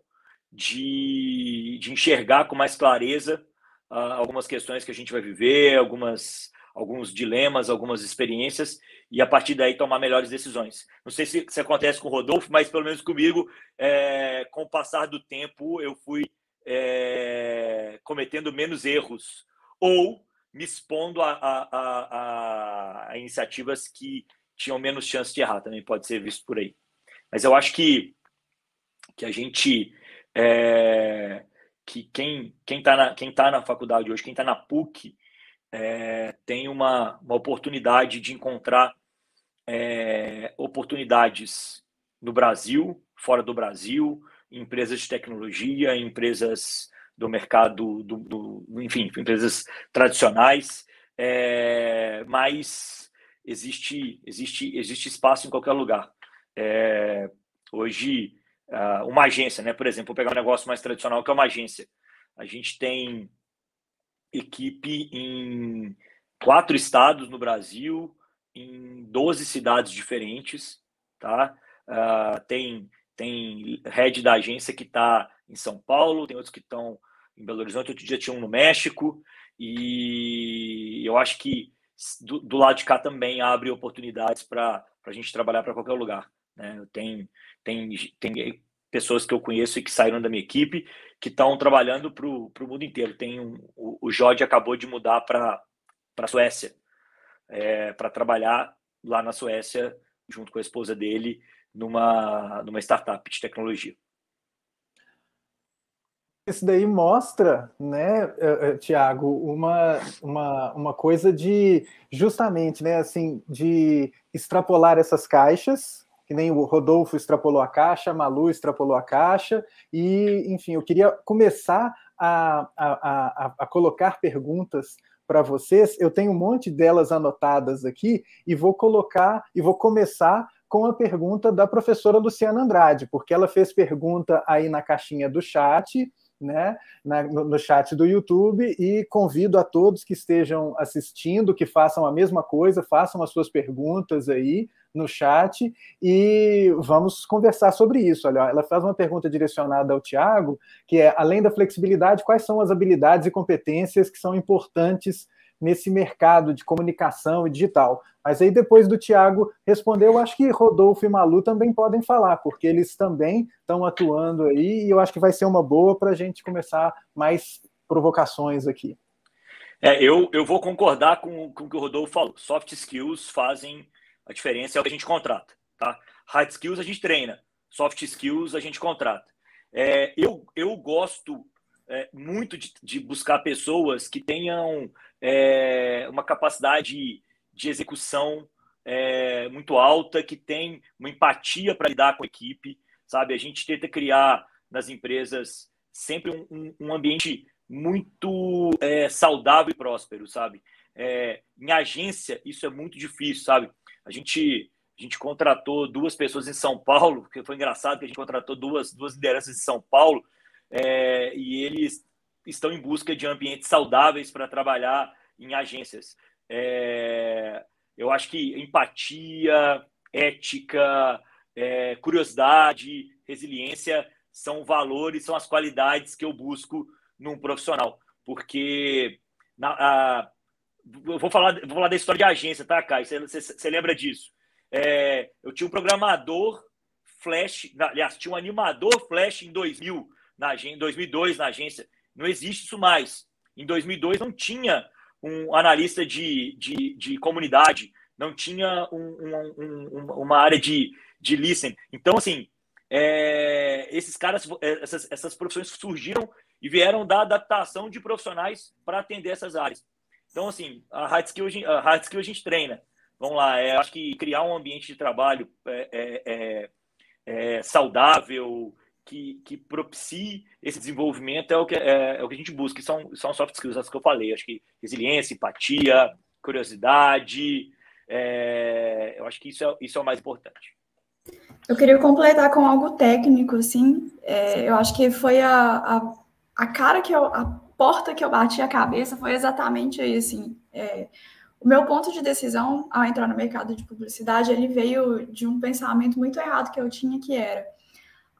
de, de enxergar com mais clareza ah, algumas questões que a gente vai viver, algumas alguns dilemas, algumas experiências e a partir daí tomar melhores decisões. Não sei se, se acontece com o Rodolfo, mas pelo menos comigo, é, com o passar do tempo, eu fui é, cometendo menos erros ou me expondo a, a, a, a, iniciativas que tinham menos chance de errar, também pode ser visto por aí. Mas eu acho que, que a gente. É, que quem está na, quem tá na faculdade hoje, quem está na PUC, é, tem uma, uma oportunidade de encontrar é, oportunidades no Brasil, fora do Brasil, empresas de tecnologia, empresas do mercado, do, do enfim, empresas tradicionais, é, mas existe, existe, existe espaço em qualquer lugar. É, hoje, uma agência, né, por exemplo, vou pegar um negócio mais tradicional que é uma agência. A gente tem equipe em quatro estados no Brasil, em 12 cidades diferentes, tá? Uh, tem, tem head da agência que está em São Paulo, tem outros que estão em Belo Horizonte, outro dia tinha um no México, e eu acho que do, do lado de cá também abre oportunidades para a gente trabalhar para qualquer lugar. Né? Tem, tem, tem pessoas que eu conheço e que saíram da minha equipe que estão trabalhando para o mundo inteiro. Tem um, o, o Jorge acabou de mudar para a Suécia é, para trabalhar lá na Suécia junto com a esposa dele numa, numa startup de tecnologia. Isso daí mostra, né, eh, eh, Tiago, uma, uma, uma coisa de justamente, né, assim, de extrapolar essas caixas, que nem o Rodolfo extrapolou a caixa, a Malu extrapolou a caixa, e, enfim, eu queria começar a, a, a, a colocar perguntas para vocês. Eu tenho um monte delas anotadas aqui e vou colocar e vou começar com a pergunta da professora Luciana Andrade, porque ela fez pergunta aí na caixinha do chat né, na, no, chat do YouTube e convido a todos que estejam assistindo que façam a mesma coisa, façam as suas perguntas aí no chat e vamos conversar sobre isso. Olha, ela faz uma pergunta direcionada ao Tiago, que é além da flexibilidade, quais são as habilidades e competências que são importantes nesse mercado de comunicação e digital. Mas aí, depois do Tiago responder, eu acho que Rodolfo e Malu também podem falar, porque eles também estão atuando aí, e eu acho que vai ser uma boa para a gente começar mais provocações aqui. É, eu, eu vou concordar com, com o que o Rodolfo falou. Soft skills fazem a diferença, é o que a gente contrata. Tá? Hard skills a gente treina, soft skills a gente contrata. É, eu, eu gosto é, muito de, de, buscar pessoas que tenham é, uma capacidade de execução é, muito alta, que tem uma empatia para lidar com a equipe, sabe? A gente tenta criar nas empresas sempre um, um, um ambiente muito é, saudável e próspero, sabe? É, em agência, isso é muito difícil, sabe? A gente, a gente contratou duas pessoas em São Paulo, que foi engraçado que a gente contratou duas, duas lideranças em São Paulo, é, e eles estão em busca de ambientes saudáveis para trabalhar em agências. É, eu acho que empatia, ética, é, curiosidade, resiliência são valores, são as qualidades que eu busco num profissional. Porque na, a, eu vou falar, vou falar da história de agência, tá, Caio? Você, lembra disso? É, eu tinha um programador Flash, aliás, tinha um animador Flash em 2000 na, em 2002 na agência. Não existe isso mais. Em 2002 não tinha um analista de, de, de comunidade, não tinha um, um, um, uma área de, de listen. Então, assim, é, esses caras, é, essas, essas profissões surgiram e vieram da adaptação de profissionais para atender essas áreas. Então, assim, a hard skill, a hard skill a gente treina. Vamos lá, é, acho que criar um ambiente de trabalho é, é, é saudável, que, que propicie esse desenvolvimento é o que, é, é, o que a gente busca, que são, são soft skills, as que eu falei. Acho que resiliência, empatia, curiosidade, é, eu acho que isso é, isso é o mais importante. Eu queria completar com algo técnico, assim. É, eu acho que foi a, a, a, cara que eu. a porta que eu bati a cabeça foi exatamente aí, assim. É, o meu ponto de decisão ao entrar no mercado de publicidade, ele veio de um pensamento muito errado que eu tinha, que era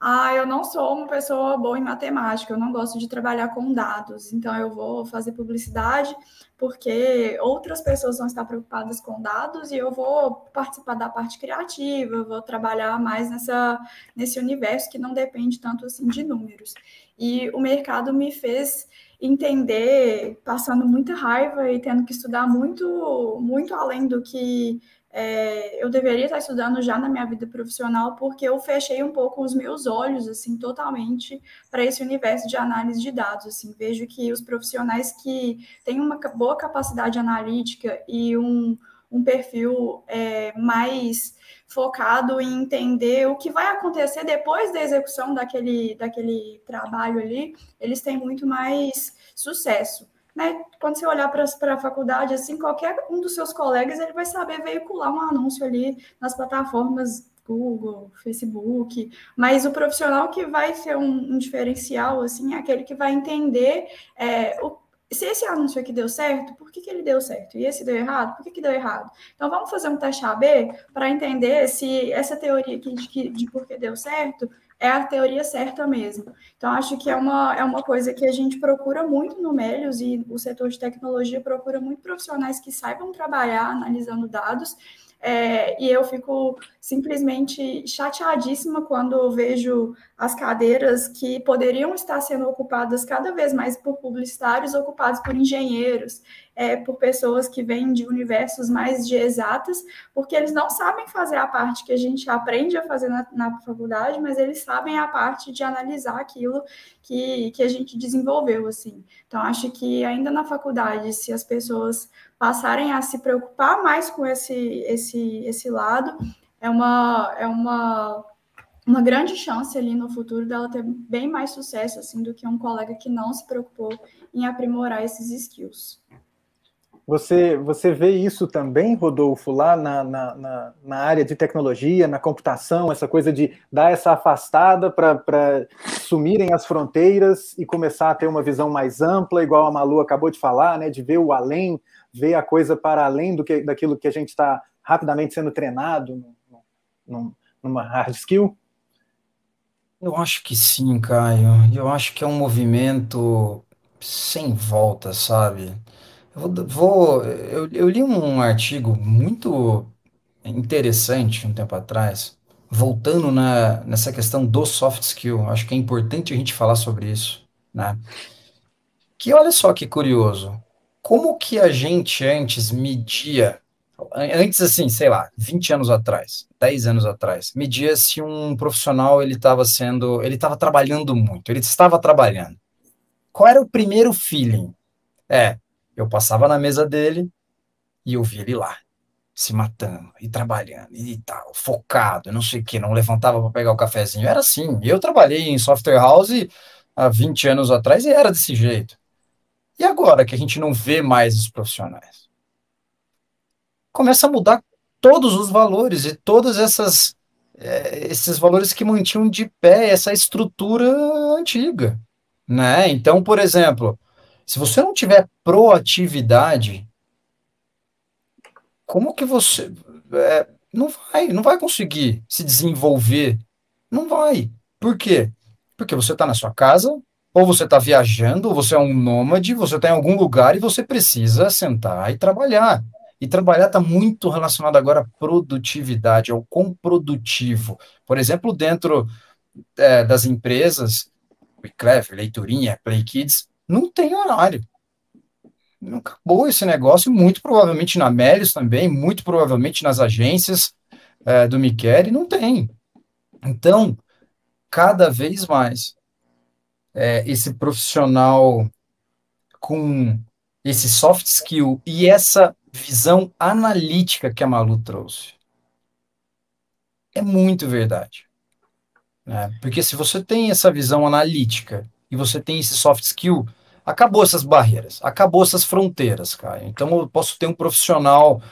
ah, eu não sou uma pessoa boa em matemática, eu não gosto de trabalhar com dados, então eu vou fazer publicidade porque outras pessoas vão estar preocupadas com dados e eu vou participar da parte criativa, vou trabalhar mais nessa, nesse universo que não depende tanto assim de números. E o mercado me fez entender, passando muita raiva e tendo que estudar muito, muito além do que é, eu deveria estar estudando já na minha vida profissional, porque eu fechei um pouco os meus olhos, assim, totalmente para esse universo de análise de dados, assim, vejo que os profissionais que têm uma boa capacidade analítica e um, um perfil é, mais focado em entender o que vai acontecer depois da execução daquele, daquele trabalho ali, eles têm muito mais sucesso né? Quando você olhar para a faculdade, assim, qualquer um dos seus colegas ele vai saber veicular um anúncio ali nas plataformas Google, Facebook, mas o profissional que vai ser um, um diferencial, assim, é aquele que vai entender é, o, se esse anúncio aqui deu certo, por que, que ele deu certo? E esse deu errado, por que, que deu errado? Então, vamos fazer um teste AB para entender se essa teoria aqui de, de por que deu certo é a teoria certa mesmo. Então, acho que é uma, é uma coisa que a gente procura muito no Melios e o setor de tecnologia procura muito profissionais que saibam trabalhar analisando dados é, e eu fico simplesmente chateadíssima quando vejo as cadeiras que poderiam estar sendo ocupadas cada vez mais por publicitários, ocupadas por engenheiros, é, por pessoas que vêm de universos mais de exatas, porque eles não sabem fazer a parte que a gente aprende a fazer na, na faculdade, mas eles sabem a parte de analisar aquilo que, que a gente desenvolveu, assim. Então, acho que ainda na faculdade, se as pessoas passarem a se preocupar mais com esse, esse, esse lado, é uma, é uma, uma grande chance ali no futuro dela ter bem mais sucesso, assim, do que um colega que não se preocupou em aprimorar esses skills. Você, você vê isso também, Rodolfo, lá na, na, na, área de tecnologia, na computação, essa coisa de dar essa afastada para sumirem as fronteiras e começar a ter uma visão mais ampla, igual a Malu acabou de falar, né, de ver o além, ver a coisa para além do que, daquilo que a gente está rapidamente sendo treinado no, numa hard skill? Eu acho que sim, Caio. Eu acho que é um movimento sem volta, sabe? Eu, vou, eu, eu li um artigo muito interessante um tempo atrás, voltando na, nessa questão do soft skill. Acho que é importante a gente falar sobre isso, né? Que olha só que curioso. Como que a gente antes media, antes assim, sei lá, 20 anos atrás, 10 anos atrás, media se um profissional ele estava sendo, ele estava trabalhando muito, ele estava trabalhando. Qual era o primeiro feeling? É, eu passava na mesa dele e eu via ele lá, se matando e trabalhando e tal, focado, não sei o que, não levantava para pegar o cafezinho. Era assim. Eu trabalhei em software house há 20 anos atrás e era desse jeito. E agora que a gente não vê mais os profissionais? Começa a mudar todos os valores e essas é, esses valores que mantinham de pé essa estrutura antiga, né? Então, por exemplo, se você não tiver proatividade, como que você é, não vai, não vai conseguir se desenvolver? Não vai. Por quê? Porque você está na sua casa, ou você está viajando, ou você é um nômade, você está em algum lugar e você precisa sentar e trabalhar. E trabalhar está muito relacionado agora à produtividade, ao quão produtivo. Por exemplo, dentro é, das empresas, Clever, Leiturinha, Play Kids, não tem horário. Acabou esse negócio, muito provavelmente na Melios também, muito provavelmente nas agências é, do Michele, não tem. Então, cada vez mais, é, esse profissional com esse soft skill e essa visão analítica que a Malu trouxe. É muito verdade. Né? Porque se você tem essa visão analítica e você tem esse soft skill, acabou essas barreiras, acabou essas fronteiras, cara. Então eu posso ter um profissional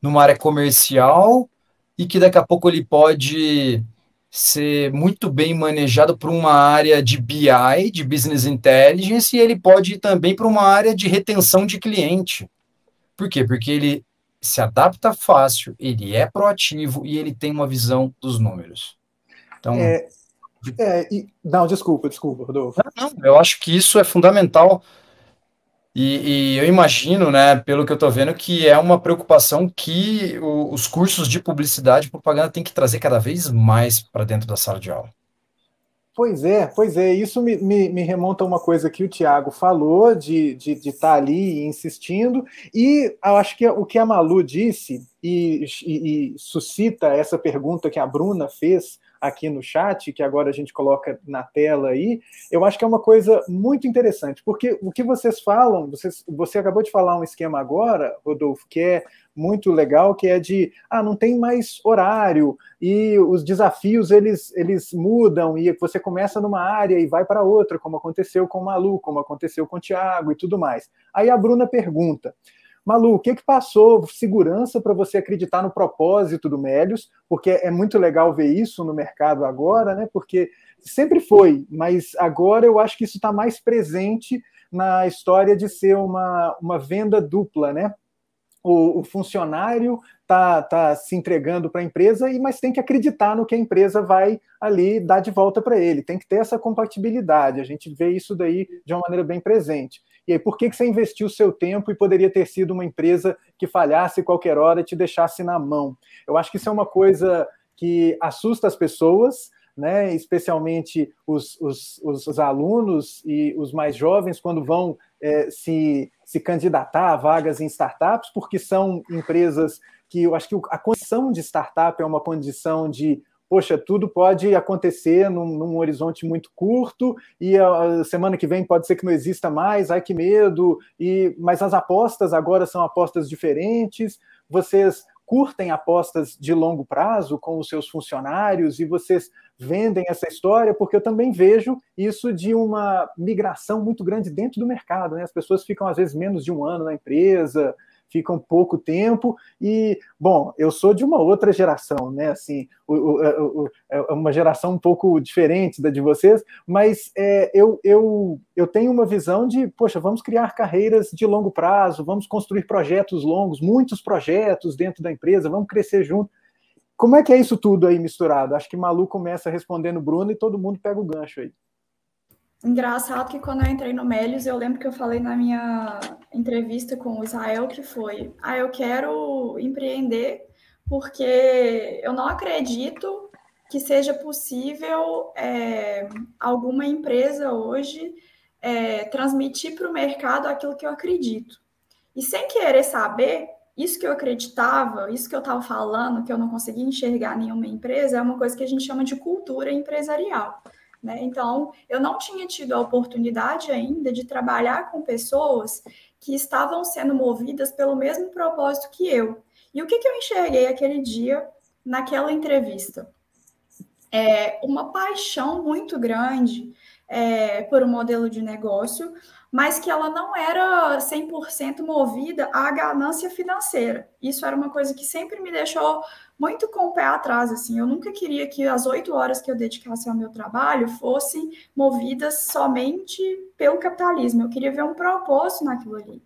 numa área comercial e que daqui a pouco ele pode ser muito bem manejado para uma área de BI, de Business Intelligence, e ele pode ir também para uma área de retenção de cliente. Por quê? Porque ele se adapta fácil, ele é proativo e ele tem uma visão dos números. Então, é, é, e, não, desculpa, desculpa, Rodolfo. Não, eu acho que isso é fundamental. E, e, eu imagino, né, pelo que eu estou vendo, que é uma preocupação que o, os cursos de publicidade e propaganda têm que trazer cada vez mais para dentro da sala de aula. Pois é, pois é. Isso me, me, me remonta a uma coisa que o Tiago falou, de estar de, de tá ali insistindo, e eu acho que o que a Malu disse, e, e, e suscita essa pergunta que a Bruna fez aqui no chat, que agora a gente coloca na tela aí, eu acho que é uma coisa muito interessante, porque o que vocês falam, vocês, você acabou de falar um esquema agora, Rodolfo, que é muito legal, que é de, ah, não tem mais horário, e os desafios, eles, eles mudam, e você começa numa área e vai para outra, como aconteceu com o Malu, como aconteceu com o Tiago e tudo mais. Aí a Bruna pergunta, Malu, o que, que passou segurança para você acreditar no propósito do Mélios? Porque é muito legal ver isso no mercado agora, né? Porque sempre foi, mas agora eu acho que isso está mais presente na história de ser uma, uma venda dupla, né? O, o funcionário está tá se entregando para a empresa, mas tem que acreditar no que a empresa vai ali dar de volta para ele. Tem que ter essa compatibilidade. A gente vê isso daí de uma maneira bem presente. E aí, por que, que você investiu o seu tempo e poderia ter sido uma empresa que falhasse qualquer hora e te deixasse na mão? Eu acho que isso é uma coisa que assusta as pessoas, né, especialmente os, os, os, alunos e os mais jovens, quando vão é, se, se candidatar a vagas em startups, porque são empresas que eu acho que a condição de startup é uma condição de poxa, tudo pode acontecer num, num, horizonte muito curto e a semana que vem pode ser que não exista mais, ai que medo, e mas as apostas agora são apostas diferentes, vocês curtem apostas de longo prazo com os seus funcionários e vocês vendem essa história, porque eu também vejo isso de uma migração muito grande dentro do mercado. Né? As pessoas ficam, às vezes, menos de um ano na empresa, ficam pouco tempo. E, bom, eu sou de uma outra geração, né? Assim, o, o, o, é uma geração um pouco diferente da de vocês, mas é, eu, eu, eu tenho uma visão de, poxa, vamos criar carreiras de longo prazo, vamos construir projetos longos, muitos projetos dentro da empresa, vamos crescer junto. Como é que é isso tudo aí misturado? Acho que Malu começa respondendo Bruno e todo mundo pega o gancho aí. Engraçado que quando eu entrei no Melios, eu lembro que eu falei na minha entrevista com o Israel que foi: ah, eu quero empreender porque eu não acredito que seja possível é, alguma empresa hoje é, transmitir para o mercado aquilo que eu acredito. E sem querer saber, isso que eu acreditava, isso que eu estava falando, que eu não conseguia enxergar nenhuma empresa, é uma coisa que a gente chama de cultura empresarial. Né? Então, eu não tinha tido a oportunidade ainda de trabalhar com pessoas que estavam sendo movidas pelo mesmo propósito que eu. E o que, que eu enxerguei aquele dia naquela entrevista? É uma paixão muito grande é, por um modelo de negócio, mas que ela não era 100% movida à ganância financeira. Isso era uma coisa que sempre me deixou muito com o pé atrás, assim. Eu nunca queria que as oito horas que eu dedicasse ao meu trabalho fossem movidas somente pelo capitalismo. Eu queria ver um propósito naquilo ali.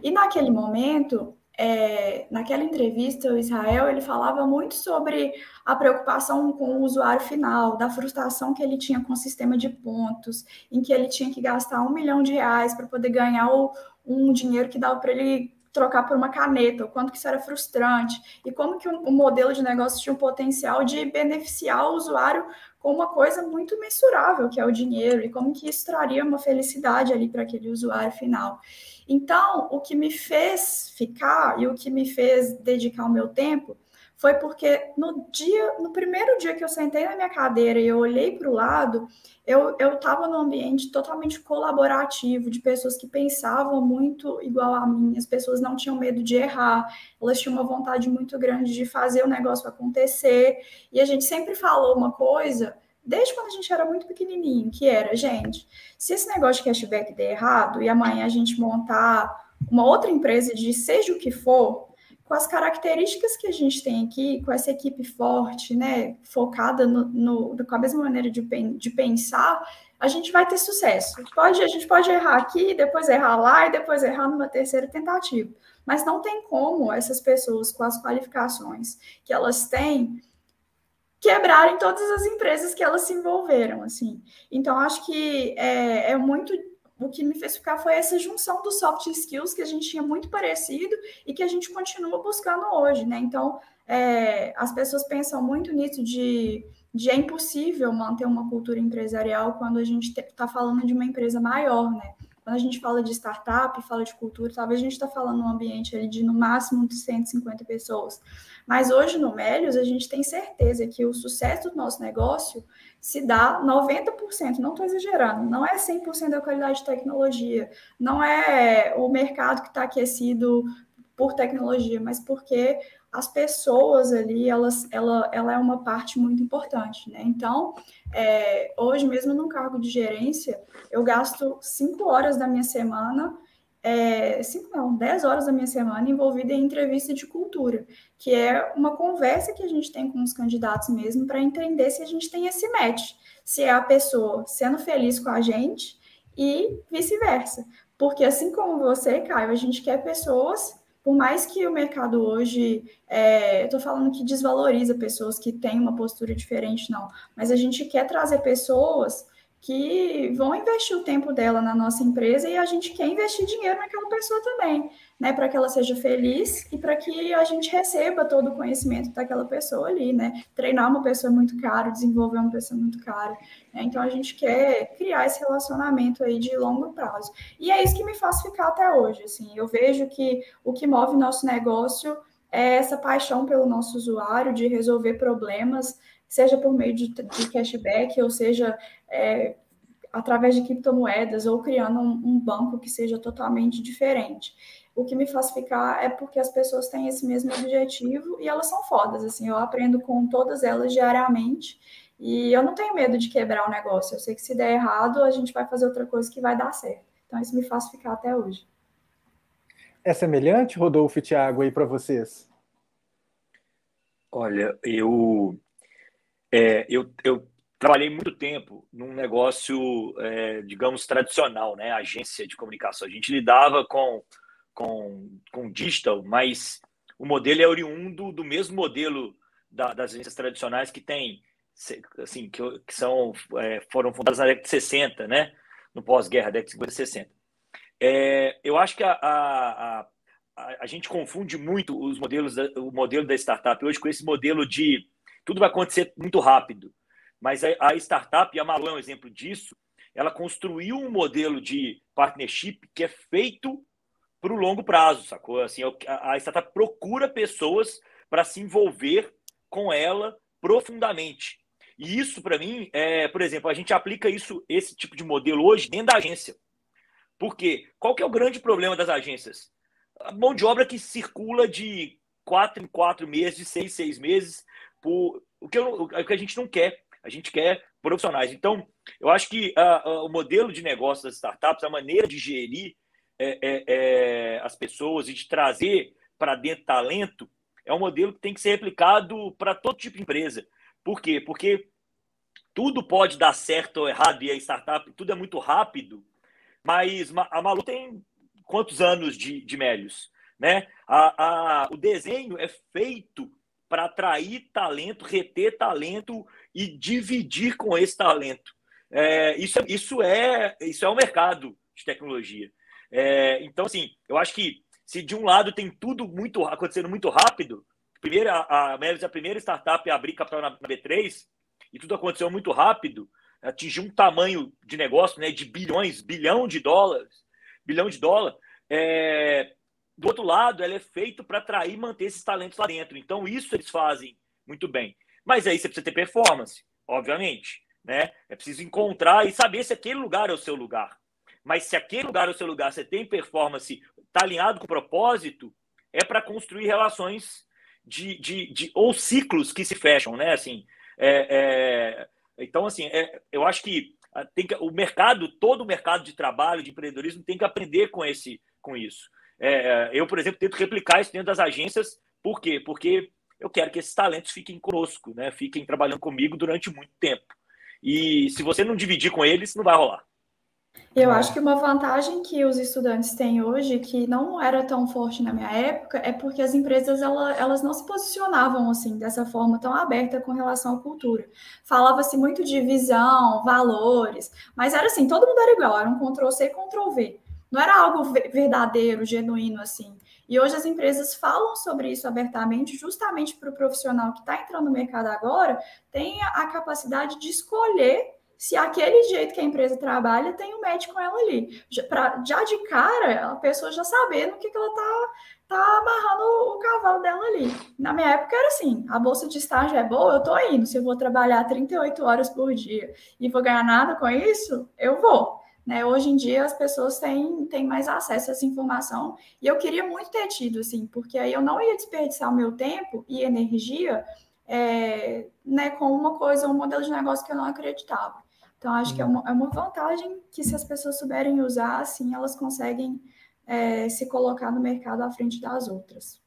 E naquele momento, é, naquela entrevista, o Israel ele falava muito sobre a preocupação com o usuário final, da frustração que ele tinha com o sistema de pontos, em que ele tinha que gastar um milhão de reais para poder ganhar o, um dinheiro que dava para ele trocar por uma caneta, o quanto que isso era frustrante, e como que o, o modelo de negócio tinha o potencial de beneficiar o usuário com uma coisa muito mensurável, que é o dinheiro, e como que isso traria uma felicidade ali para aquele usuário final. Então, o que me fez ficar e o que me fez dedicar o meu tempo foi porque no dia, no primeiro dia que eu sentei na minha cadeira e eu olhei para o lado, eu estava num ambiente totalmente colaborativo, de pessoas que pensavam muito igual a mim, as pessoas não tinham medo de errar, elas tinham uma vontade muito grande de fazer o negócio acontecer, e a gente sempre falou uma coisa, desde quando a gente era muito pequenininho, que era, gente, se esse negócio de cashback der errado e amanhã a gente montar uma outra empresa de seja o que for, com as características que a gente tem aqui, com essa equipe forte, né, focada no, no, com a mesma maneira de, de pensar, a gente vai ter sucesso. Pode, a gente pode errar aqui, depois errar lá e depois errar numa terceira tentativa. Mas não tem como essas pessoas com as qualificações que elas têm quebrarem todas as empresas que elas se envolveram, assim. Então, acho que é, é muito o que me fez ficar foi essa junção dos soft skills que a gente tinha muito parecido e que a gente continua buscando hoje, né? Então, é, as pessoas pensam muito nisso de, de é impossível manter uma cultura empresarial quando a gente está falando de uma empresa maior, né? Quando a gente fala de startup, fala de cultura, talvez a gente está falando num ambiente ali de no máximo 150 pessoas. Mas hoje no Melios, a gente tem certeza que o sucesso do nosso negócio se dá 90%, não estou exagerando, não é 100% da qualidade de tecnologia, não é o mercado que está aquecido por tecnologia, mas porque as pessoas ali, elas, ela, ela é uma parte muito importante, né? Então, é, hoje mesmo num cargo de gerência, eu gasto cinco horas da minha semana é, cinco não, dez horas da minha semana envolvida em entrevista de cultura, que é uma conversa que a gente tem com os candidatos mesmo para entender se a gente tem esse match, se é a pessoa sendo feliz com a gente e vice-versa. Porque assim como você, Caio, a gente quer pessoas, por mais que o mercado hoje, é, eu estou falando que desvaloriza pessoas que têm uma postura diferente, não, mas a gente quer trazer pessoas que vão investir o tempo dela na nossa empresa e a gente quer investir dinheiro naquela pessoa também né, para que ela seja feliz e para que a gente receba todo o conhecimento daquela pessoa ali, né? Treinar uma pessoa é muito caro, desenvolver uma pessoa é muito caro, né? Então a gente quer criar esse relacionamento aí de longo prazo. E é isso que me faz ficar até hoje, assim. Eu vejo que o que move nosso negócio é essa paixão pelo nosso usuário, de resolver problemas, seja por meio de, de cashback, ou seja, é, através de criptomoedas, ou criando um, um banco que seja totalmente diferente o que me faz ficar é porque as pessoas têm esse mesmo objetivo e elas são fodas, assim, eu aprendo com todas elas diariamente e eu não tenho medo de quebrar o negócio, eu sei que se der errado, a gente vai fazer outra coisa que vai dar certo. Então isso me faz ficar até hoje. É semelhante, Rodolfo e Thiago, aí para vocês? Olha, eu, é, eu, eu trabalhei muito tempo num negócio, é, digamos, tradicional, né? Agência de comunicação. A gente lidava com com, com digital, mas o modelo é oriundo do mesmo modelo da, das agências tradicionais que tem, assim, que, que são, é, foram fundadas na década de 60, né? No pós-guerra, década de 50 e 60. É, eu acho que a, a, a, a, gente confunde muito os modelos, o modelo da startup hoje com esse modelo de tudo vai acontecer muito rápido. Mas a, a startup, e a Malu é um exemplo disso, ela construiu um modelo de partnership que é feito para o longo prazo, sacou? Assim, a, startup procura pessoas para se envolver com ela profundamente. E isso, para mim, é, por exemplo, a gente aplica isso, esse tipo de modelo hoje dentro da agência. Por quê? Qual que é o grande problema das agências? A mão de obra que circula de quatro em quatro meses, de seis em seis meses, por, o, que eu, o que a gente não quer. A gente quer profissionais. Então, eu acho que uh, uh, o modelo de negócio das startups, a maneira de gerir é, é, é, as pessoas e de trazer para dentro talento é um modelo que tem que ser replicado para todo tipo de empresa. Por quê? Porque tudo pode dar certo ou errado e a startup, tudo é muito rápido, mas a Malu tem quantos anos de, de Melios? Né? A, a, o desenho é feito para atrair talento, reter talento e dividir com esse talento. É, isso, isso, é, isso é o mercado de tecnologia. É, então, assim, eu acho que se de um lado tem tudo muito acontecendo muito rápido, primeiro, a, a é a primeira startup a abrir capital na, na B3, e tudo aconteceu muito rápido, atingiu um tamanho de negócio né, de bilhões, bilhão de dólares, bilhão de dólar. É, do outro lado, ela é feito para atrair e manter esses talentos lá dentro. Então, isso eles fazem muito bem. Mas aí você precisa ter performance, obviamente. Né? É preciso encontrar e saber se aquele lugar é o seu lugar. Mas se aquele lugar é o seu lugar, você tem performance, está alinhado com o propósito, é para construir relações de, de, de, ou ciclos que se fecham, né? Assim, é, é, então, assim, é, eu acho que, tem que o mercado, todo o mercado de trabalho, de empreendedorismo, tem que aprender com, esse, com isso. É, eu, por exemplo, tento replicar isso dentro das agências. Por quê? Porque eu quero que esses talentos fiquem conosco, né? fiquem trabalhando comigo durante muito tempo. E se você não dividir com eles, não vai rolar. Eu acho que uma vantagem que os estudantes têm hoje, que não era tão forte na minha época, é porque as empresas ela, elas não se posicionavam assim dessa forma tão aberta com relação à cultura. Falava-se muito de visão, valores, mas era assim, todo mundo era igual, era um Ctrl C, Ctrl V. Não era algo verdadeiro, genuíno assim. E hoje as empresas falam sobre isso abertamente, justamente para o profissional que está entrando no mercado agora, tem a capacidade de escolher se aquele jeito que a empresa trabalha tem um match com ela ali. Já, pra, já de cara, a pessoa já sabendo o que, que ela tá, tá amarrando o, cavalo dela ali. Na minha época era assim: a bolsa de estágio é boa, eu tô indo. Se eu vou trabalhar 38 horas por dia e vou ganhar nada com isso, eu vou. Né? Hoje em dia as pessoas têm, têm mais acesso a essa informação e eu queria muito ter tido, assim, porque aí eu não ia desperdiçar o meu tempo e energia é, né, com uma coisa, um modelo de negócio que eu não acreditava. Então, acho que é uma, é uma vantagem que, se as pessoas souberem usar, assim, elas conseguem é, se colocar no mercado à frente das outras.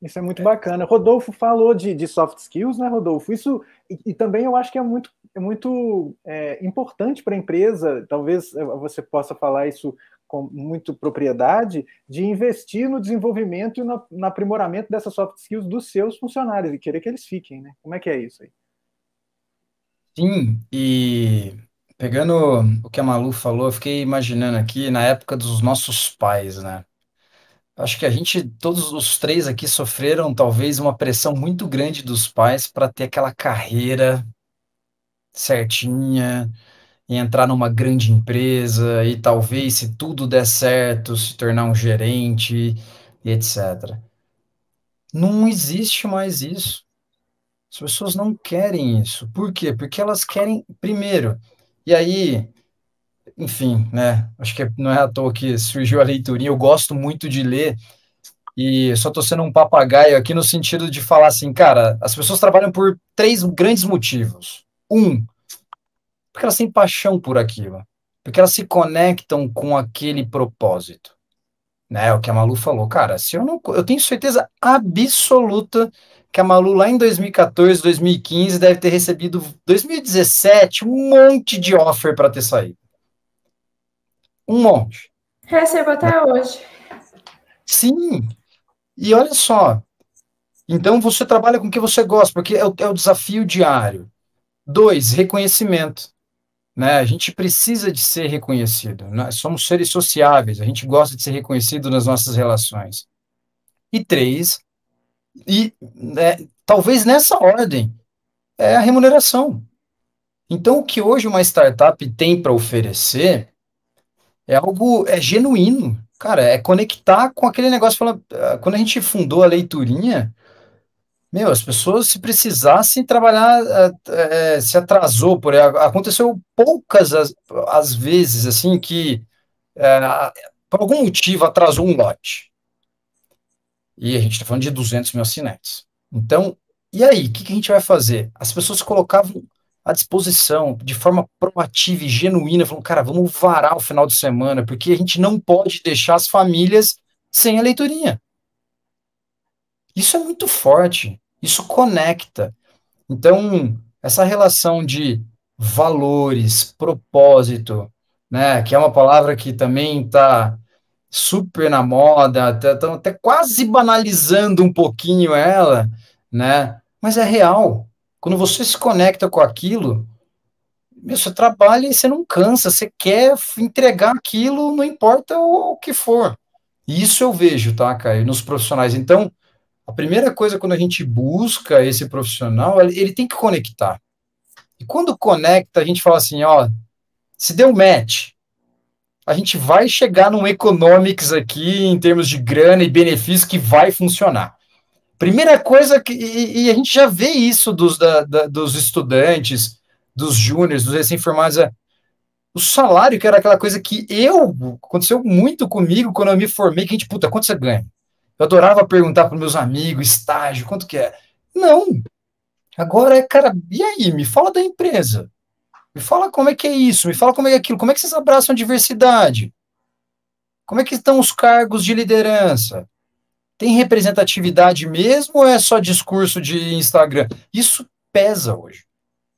Isso é muito bacana. Rodolfo falou de, de soft skills, né, Rodolfo? Isso e, e também eu acho que é muito, é muito é, importante para a empresa. Talvez você possa falar isso com muito propriedade de investir no desenvolvimento e no, no, aprimoramento dessas soft skills dos seus funcionários e querer que eles fiquem, né? Como é que é isso aí? Sim, e pegando o que a Malu falou, eu fiquei imaginando aqui na época dos nossos pais, né? Acho que a gente, todos os três aqui, sofreram talvez uma pressão muito grande dos pais para ter aquela carreira certinha, e entrar numa grande empresa e talvez, se tudo der certo, se tornar um gerente e etc. Não existe mais isso. As pessoas não querem isso. Por quê? Porque elas querem primeiro. E aí, enfim, né? Acho que não é à toa que surgiu a leiturinha. Eu gosto muito de ler e só estou sendo um papagaio aqui no sentido de falar assim, cara, as pessoas trabalham por três grandes motivos. Um, porque elas têm paixão por aquilo, porque elas se conectam com aquele propósito. Né, o que a Malu falou, cara, se eu não, eu tenho certeza absoluta que a Malu lá em 2014, 2015 deve ter recebido 2017 um monte de offer para ter saído. Um monte. Recebo até hoje. Sim. E olha só. Então você trabalha com o que você gosta, porque é o, é o desafio diário. Dois, reconhecimento. Né? A gente precisa de ser reconhecido. Nós somos seres sociáveis, a gente gosta de ser reconhecido nas nossas relações. E três, e né, talvez nessa ordem, é a remuneração. Então, o que hoje uma startup tem para oferecer é algo é genuíno. Cara, é conectar com aquele negócio. Quando a gente fundou a leiturinha, meu, as pessoas, se precisassem trabalhar, é, se atrasou, por aconteceu poucas as, as vezes, assim, que é, por algum motivo atrasou um lote. E a gente está falando de 200 mil assinantes. Então, e aí, o que, que, a gente vai fazer? As pessoas colocavam à disposição, de forma proativa e genuína, falando, cara, vamos varar o final de semana, porque a gente não pode deixar as famílias sem a leiturinha. Isso é muito forte. Isso conecta. Então, essa relação de valores, propósito, né, que é uma palavra que também está super na moda, estão tá, até quase banalizando um pouquinho ela, né? Mas é real. Quando você se conecta com aquilo, você trabalha e você não cansa, você quer entregar aquilo, não importa o, que for. Isso eu vejo, tá, Caio, nos profissionais. Então, a primeira coisa quando a gente busca esse profissional, ele tem que conectar. E quando conecta, a gente fala assim, ó, se deu match, a gente vai chegar num economics aqui em termos de grana e benefício que vai funcionar. Primeira coisa que e, e a gente já vê isso dos, da, da, dos estudantes, dos júniores, dos recém-formados, é, o salário que era aquela coisa que eu aconteceu muito comigo quando eu me formei, que a gente puta, quanto você ganha? Eu adorava perguntar para meus amigos, estágio, quanto que é? Não. Agora é, cara, e aí? Me fala da empresa. Me fala como é que é isso, me fala como é que é aquilo, como é que vocês abraçam a diversidade? Como é que estão os cargos de liderança? Tem representatividade mesmo ou é só discurso de Instagram? Isso pesa hoje.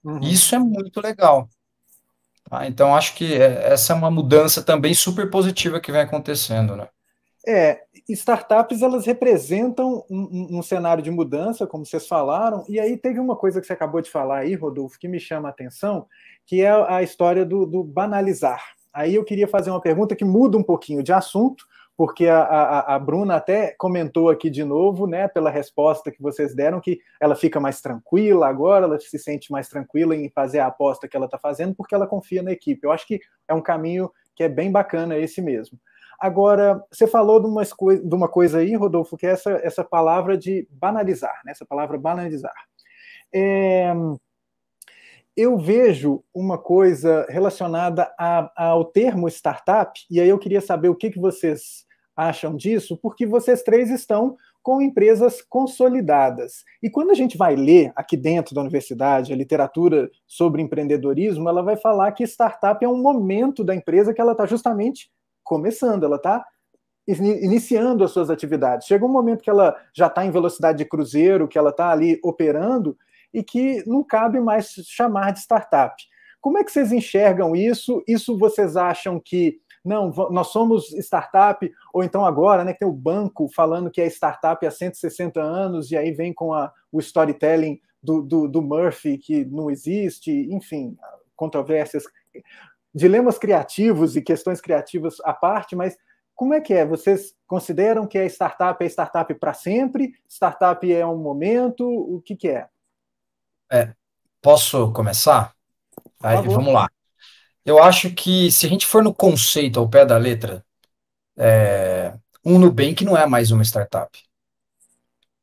Uhum. Isso é muito legal. Tá? Então, acho que é, essa é uma mudança também super positiva que vem acontecendo, né? É, startups elas representam um, um, cenário de mudança, como vocês falaram, e aí teve uma coisa que você acabou de falar aí, Rodolfo, que me chama a atenção, que é a história do, do banalizar. Aí eu queria fazer uma pergunta que muda um pouquinho de assunto, porque a, a, a, Bruna até comentou aqui de novo, né, pela resposta que vocês deram, que ela fica mais tranquila agora, ela se sente mais tranquila em fazer a aposta que ela está fazendo, porque ela confia na equipe. Eu acho que é um caminho que é bem bacana esse mesmo. Agora, você falou de uma, de uma coisa aí, Rodolfo, que é essa, essa palavra de banalizar, né? essa palavra banalizar. É, eu vejo uma coisa relacionada a, ao termo startup, e aí eu queria saber o que, que vocês acham disso, porque vocês três estão com empresas consolidadas. E quando a gente vai ler aqui dentro da universidade a literatura sobre empreendedorismo, ela vai falar que startup é um momento da empresa que ela está justamente começando, ela está iniciando as suas atividades. Chega um momento que ela já está em velocidade de cruzeiro, que ela está ali operando e que não cabe mais chamar de startup. Como é que vocês enxergam isso? Isso vocês acham que não, nós somos startup, ou então agora, né, que tem o banco falando que é startup há 160 anos, e aí vem com a, o storytelling do, do, do Murphy, que não existe, enfim, controvérsias, dilemas criativos e questões criativas à parte, mas como é que é? Vocês consideram que a startup é startup para sempre? Startup é um momento? O que, que é? é? Posso começar? Aí, vamos lá. Eu acho que se a gente for no conceito ao pé da letra, é, um Nubank não é mais uma startup.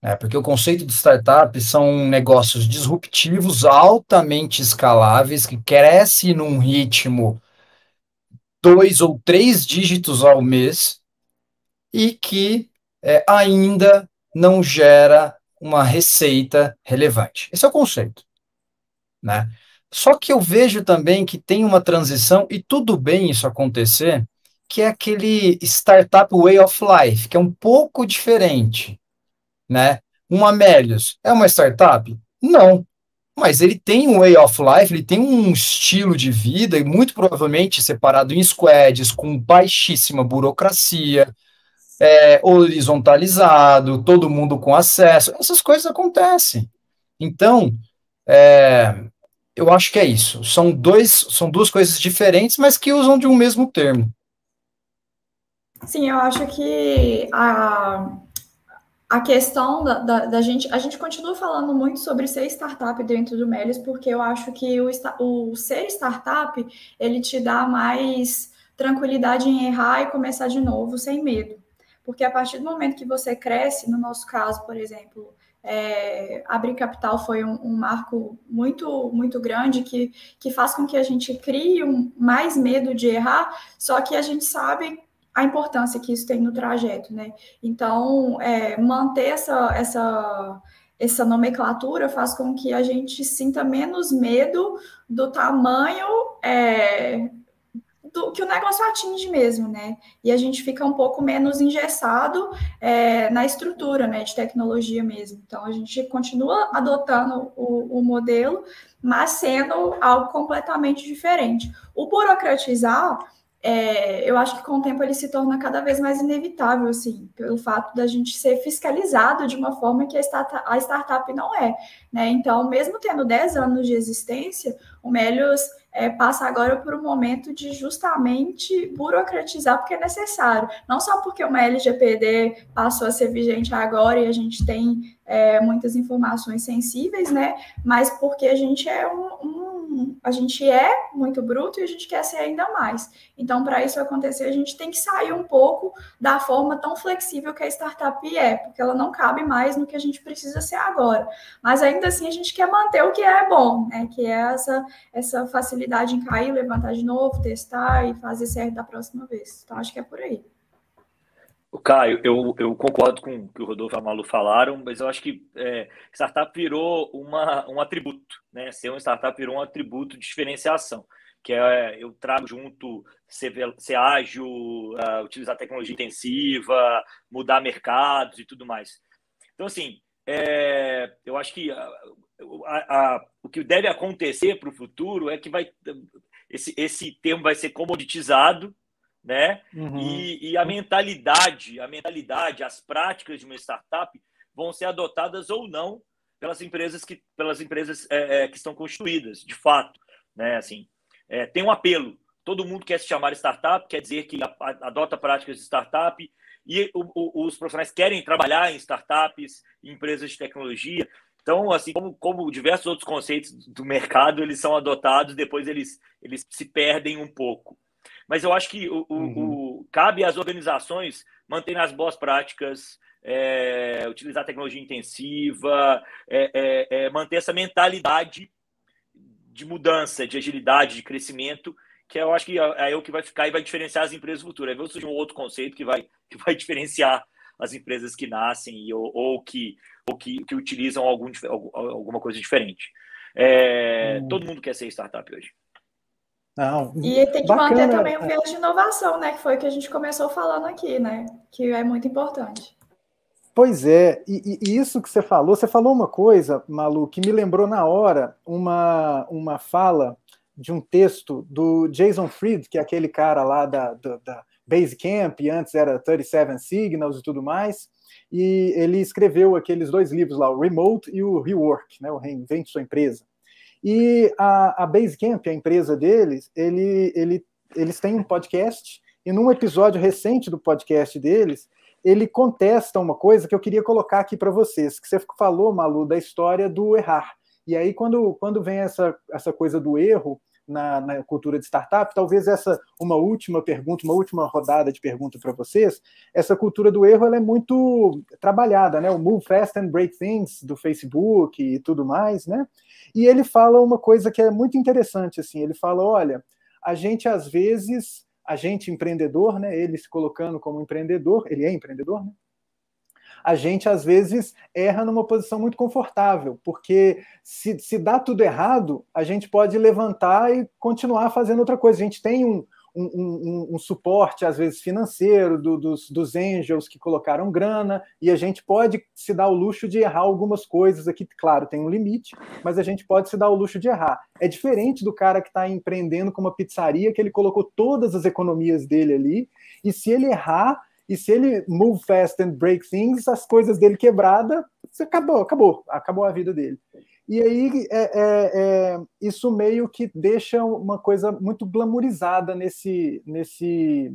É, porque o conceito de startup são negócios disruptivos, altamente escaláveis, que crescem num ritmo dois ou três dígitos ao mês e que é, ainda não gera uma receita relevante. Esse é o conceito. Né? Só que eu vejo também que tem uma transição, e tudo bem isso acontecer, que é aquele startup way of life, que é um pouco diferente. Né? Um Amélios é uma startup? Não mas ele tem um way of life, ele tem um estilo de vida, e muito provavelmente separado em squads, com baixíssima burocracia, é, horizontalizado, todo mundo com acesso, essas coisas acontecem. Então, é, eu acho que é isso. São, dois, são duas coisas diferentes, mas que usam de um mesmo termo. Sim, eu acho que a, a questão da, da, da, gente, a gente continua falando muito sobre ser startup dentro do Melis, porque eu acho que o, o ser startup, ele te dá mais tranquilidade em errar e começar de novo sem medo. Porque a partir do momento que você cresce, no nosso caso, por exemplo, é, abrir capital foi um, um, marco muito muito grande que, que faz com que a gente crie um, mais medo de errar, só que a gente sabe a importância que isso tem no trajeto, né? Então, é, manter essa, essa, essa nomenclatura faz com que a gente sinta menos medo do tamanho é, do, que o negócio atinge mesmo, né? E a gente fica um pouco menos engessado é, na estrutura, né, de tecnologia mesmo. Então, a gente continua adotando o, o modelo, mas sendo algo completamente diferente. O burocratizar é, eu acho que com o tempo ele se torna cada vez mais inevitável, assim, pelo fato da gente ser fiscalizado de uma forma que a startup, a startup não é, né? Então, mesmo tendo 10 anos de existência, o Melios é, passa agora por um momento de justamente burocratizar porque é necessário. Não só porque uma LGPD passou a ser vigente agora e a gente tem é, muitas informações sensíveis, né? Mas porque a gente é um, um, a gente é muito bruto e a gente quer ser ainda mais. Então, para isso acontecer, a gente tem que sair um pouco da forma tão flexível que a startup é, porque ela não cabe mais no que a gente precisa ser agora. Mas ainda assim a gente quer manter o que é bom, né? Que é essa, essa facilidade em cair, levantar de novo, testar e fazer certo da próxima vez. Então, acho que é por aí. O Caio, eu, eu concordo com o que o Rodolfo e a Malu falaram, mas eu acho que é, startup virou uma, um atributo, né? Ser um startup virou um atributo de diferenciação, que é eu trago junto ser, ser ágil, uh, utilizar tecnologia intensiva, mudar mercados e tudo mais. Então, assim, é, eu acho que a, a, o que deve acontecer para o futuro é que vai esse, esse termo vai ser comoditizado né? Uhum. E, e, a mentalidade, a mentalidade, as práticas de uma startup vão ser adotadas ou não pelas empresas que, pelas empresas é, é, que estão constituídas, de fato, né? Assim, é, tem um apelo. Todo mundo quer se chamar startup, quer dizer que adota práticas de startup e o, o, os profissionais querem trabalhar em startups, em empresas de tecnologia. Então, assim como, como diversos outros conceitos do mercado, eles são adotados, depois eles, eles se perdem um pouco. Mas eu acho que o, uhum. o cabe às organizações manterem as boas práticas, é, utilizar tecnologia intensiva, é, é, é, manter essa mentalidade de mudança, de agilidade, de crescimento, que eu acho que é, é o que vai ficar e vai diferenciar as empresas futuras. Aí vai surgir um outro conceito que vai, que vai diferenciar as empresas que nascem ou, ou que, ou que, que utilizam algum, alguma coisa diferente. É, hum. Todo mundo quer ser startup hoje. Não, e tem que bacana. manter também o viés de inovação, né? Que foi o que a gente começou falando aqui, né? Que é muito importante. Pois é, e, e, isso que você falou, você falou uma coisa, Malu, que me lembrou na hora uma, uma fala de um texto do Jason Fried, que é aquele cara lá da, da, da Basecamp, e antes era 37 Signals e tudo mais, e ele escreveu aqueles dois livros lá, o Remote e o Rework, né, o Reinvente Sua Empresa. E a, a Basecamp, a empresa deles, ele, ele, eles têm um podcast, e num episódio recente do podcast deles, ele contesta uma coisa que eu queria colocar aqui para vocês, que você falou, Malu, da história do errar. E aí, quando, quando vem essa, essa coisa do erro na, na cultura de startup, talvez essa uma última pergunta, uma última rodada de pergunta para vocês, essa cultura do erro ela é muito trabalhada, né? O Move Fast and Break Things do Facebook e tudo mais, né? E ele fala uma coisa que é muito interessante, assim, ele fala, olha, a gente às vezes, a gente empreendedor, né? Ele se colocando como empreendedor, ele é empreendedor, né? A gente às vezes erra numa posição muito confortável, porque se, se dá tudo errado, a gente pode levantar e continuar fazendo outra coisa. A gente tem um, um, um, um, suporte, às vezes, financeiro do, dos, dos angels que colocaram grana, e a gente pode se dar o luxo de errar algumas coisas aqui, claro, tem um limite, mas a gente pode se dar o luxo de errar. É diferente do cara que está empreendendo com uma pizzaria, que ele colocou todas as economias dele ali, e se ele errar, e se ele move fast and break things, as coisas dele quebrada, acabou, acabou, acabou a vida dele. E aí é, é, é, isso meio que deixa uma coisa muito glamourizada nesse, nesse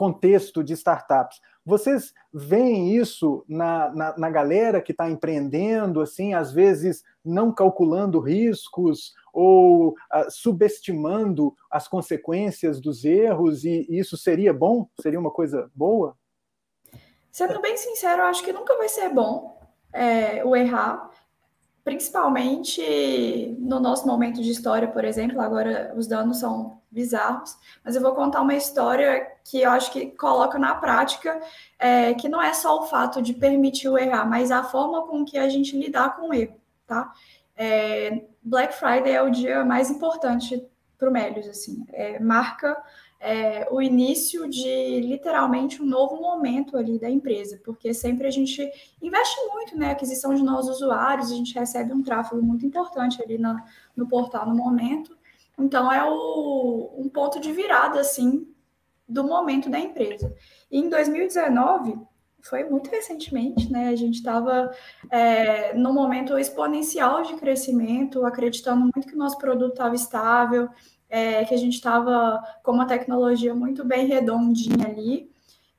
contexto de startups. Vocês veem isso na, na, na galera que está empreendendo, assim, às vezes não calculando riscos ou uh, subestimando as consequências dos erros, e, e isso seria bom? Seria uma coisa boa? Sendo bem sincero, eu acho que nunca vai ser bom é, o errar, principalmente no nosso momento de história, por exemplo. Agora os danos são bizarros, mas eu vou contar uma história que eu acho que coloca na prática é, que não é só o fato de permitir o errar, mas a forma com que a gente lidar com o erro, tá? É, Black Friday é o dia mais importante para o Melios, assim, é, marca é, o início de literalmente um novo momento ali da empresa, porque sempre a gente investe muito, né? Aquisição de novos usuários, a gente recebe um tráfego muito importante ali na, no portal no momento. Então é o, um ponto de virada assim do momento da empresa. E em 2019 foi muito recentemente, né? A gente estava é, num momento exponencial de crescimento, acreditando muito que o nosso produto estava estável, é, que a gente estava com uma tecnologia muito bem redondinha ali.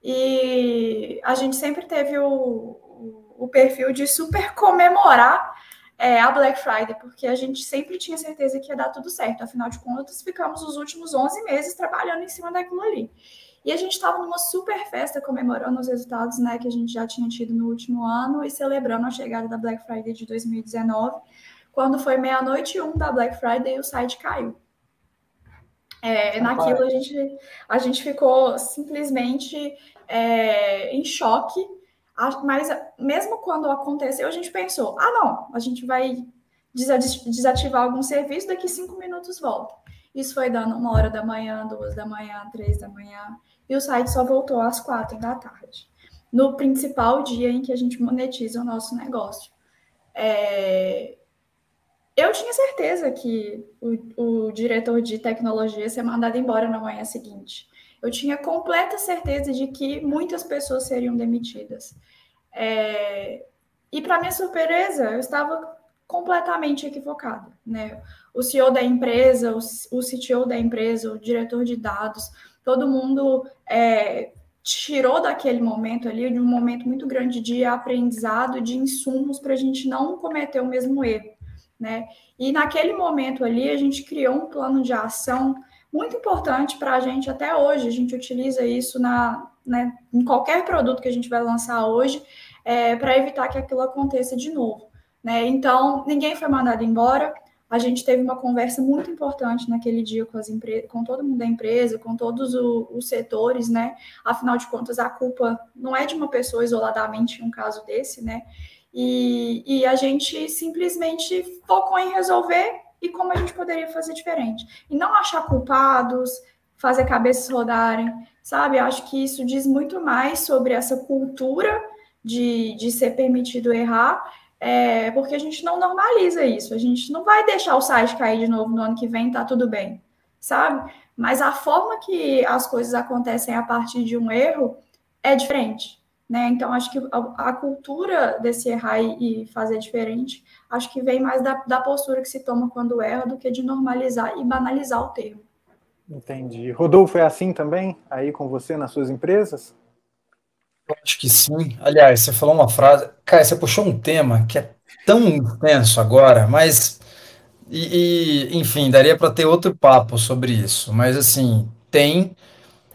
E a gente sempre teve o, o, o perfil de super comemorar é, a Black Friday, porque a gente sempre tinha certeza que ia dar tudo certo. Afinal de contas, ficamos os últimos 11 meses trabalhando em cima daquilo ali. E a gente estava numa super festa comemorando os resultados né, que a gente já tinha tido no último ano e celebrando a chegada da Black Friday de 2019. Quando foi meia-noite e um da Black Friday, o site caiu. É, naquilo a gente, a gente ficou simplesmente é, em choque mas mesmo quando aconteceu, a gente pensou: ah, não, a gente vai desativar algum serviço, daqui cinco minutos volta. Isso foi dando uma hora da manhã, duas da manhã, três da manhã, e o site só voltou às quatro da tarde, no principal dia em que a gente monetiza o nosso negócio. É... Eu tinha certeza que o, o diretor de tecnologia ia ser mandado embora na manhã seguinte eu tinha completa certeza de que muitas pessoas seriam demitidas. É, e para minha surpresa, eu estava completamente equivocada, né? O CEO da empresa, o, CTO da empresa, o diretor de dados, todo mundo é, tirou daquele momento ali de um momento muito grande de aprendizado, de insumos para a gente não cometer o mesmo erro, né? E naquele momento ali a gente criou um plano de ação muito importante para a gente até hoje. A gente utiliza isso na, né, em qualquer produto que a gente vai lançar hoje é, para evitar que aquilo aconteça de novo. Né? Então, ninguém foi mandado embora. A gente teve uma conversa muito importante naquele dia com, as com todo mundo da empresa, com todos o, os setores, né? Afinal de contas, a culpa não é de uma pessoa isoladamente em um caso desse, né? E, e a gente simplesmente focou em resolver e como a gente poderia fazer diferente. E não achar culpados, fazer cabeças rodarem, sabe? Eu acho que isso diz muito mais sobre essa cultura de, de ser permitido errar é, porque a gente não normaliza isso. A gente não vai deixar o site cair de novo no ano que vem, tá tudo bem, sabe? Mas a forma que as coisas acontecem a partir de um erro é diferente. Né? Então, acho que a, a cultura desse errar e, e, fazer diferente, acho que vem mais da, da postura que se toma quando erra do que de normalizar e banalizar o termo. Entendi. Rodolfo, é assim também aí com você nas suas empresas? Eu acho que sim. Aliás, você falou uma frase. Cara, você puxou um tema que é tão intenso agora, mas. E, e enfim, daria para ter outro papo sobre isso. Mas, assim, tem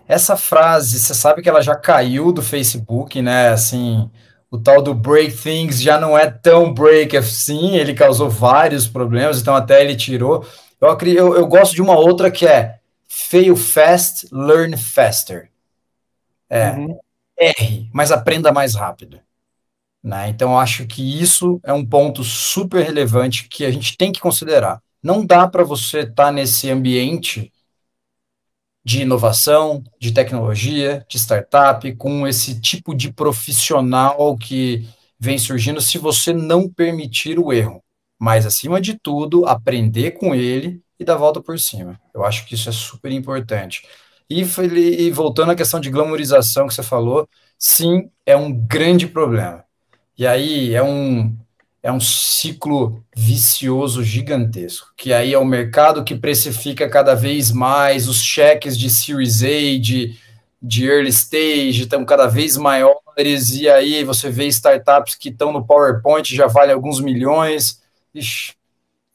essa frase, você sabe que ela já caiu do Facebook, né? Assim, o tal do break things já não é tão break assim, ele causou vários problemas, então até ele tirou. Eu, eu, eu gosto de uma outra que é fail fast, learn faster. É, uhum. R, mas aprenda mais rápido. Né? Então, eu acho que isso é um ponto super relevante que a gente tem que considerar. Não dá para você estar tá nesse ambiente de inovação, de tecnologia, de startup, com esse tipo de profissional que vem surgindo, se você não permitir o erro. Mas, acima de tudo, aprender com ele e dar volta por cima. Eu acho que isso é super importante. E, e voltando à questão de glamorização que você falou, sim, é um grande problema. E aí é um, é um ciclo vicioso gigantesco, que aí é o mercado que precifica cada vez mais, os cheques de Series A, de, de early stage, estão cada vez maiores, e aí você vê startups que estão no PowerPoint, já valem alguns milhões, Ixi,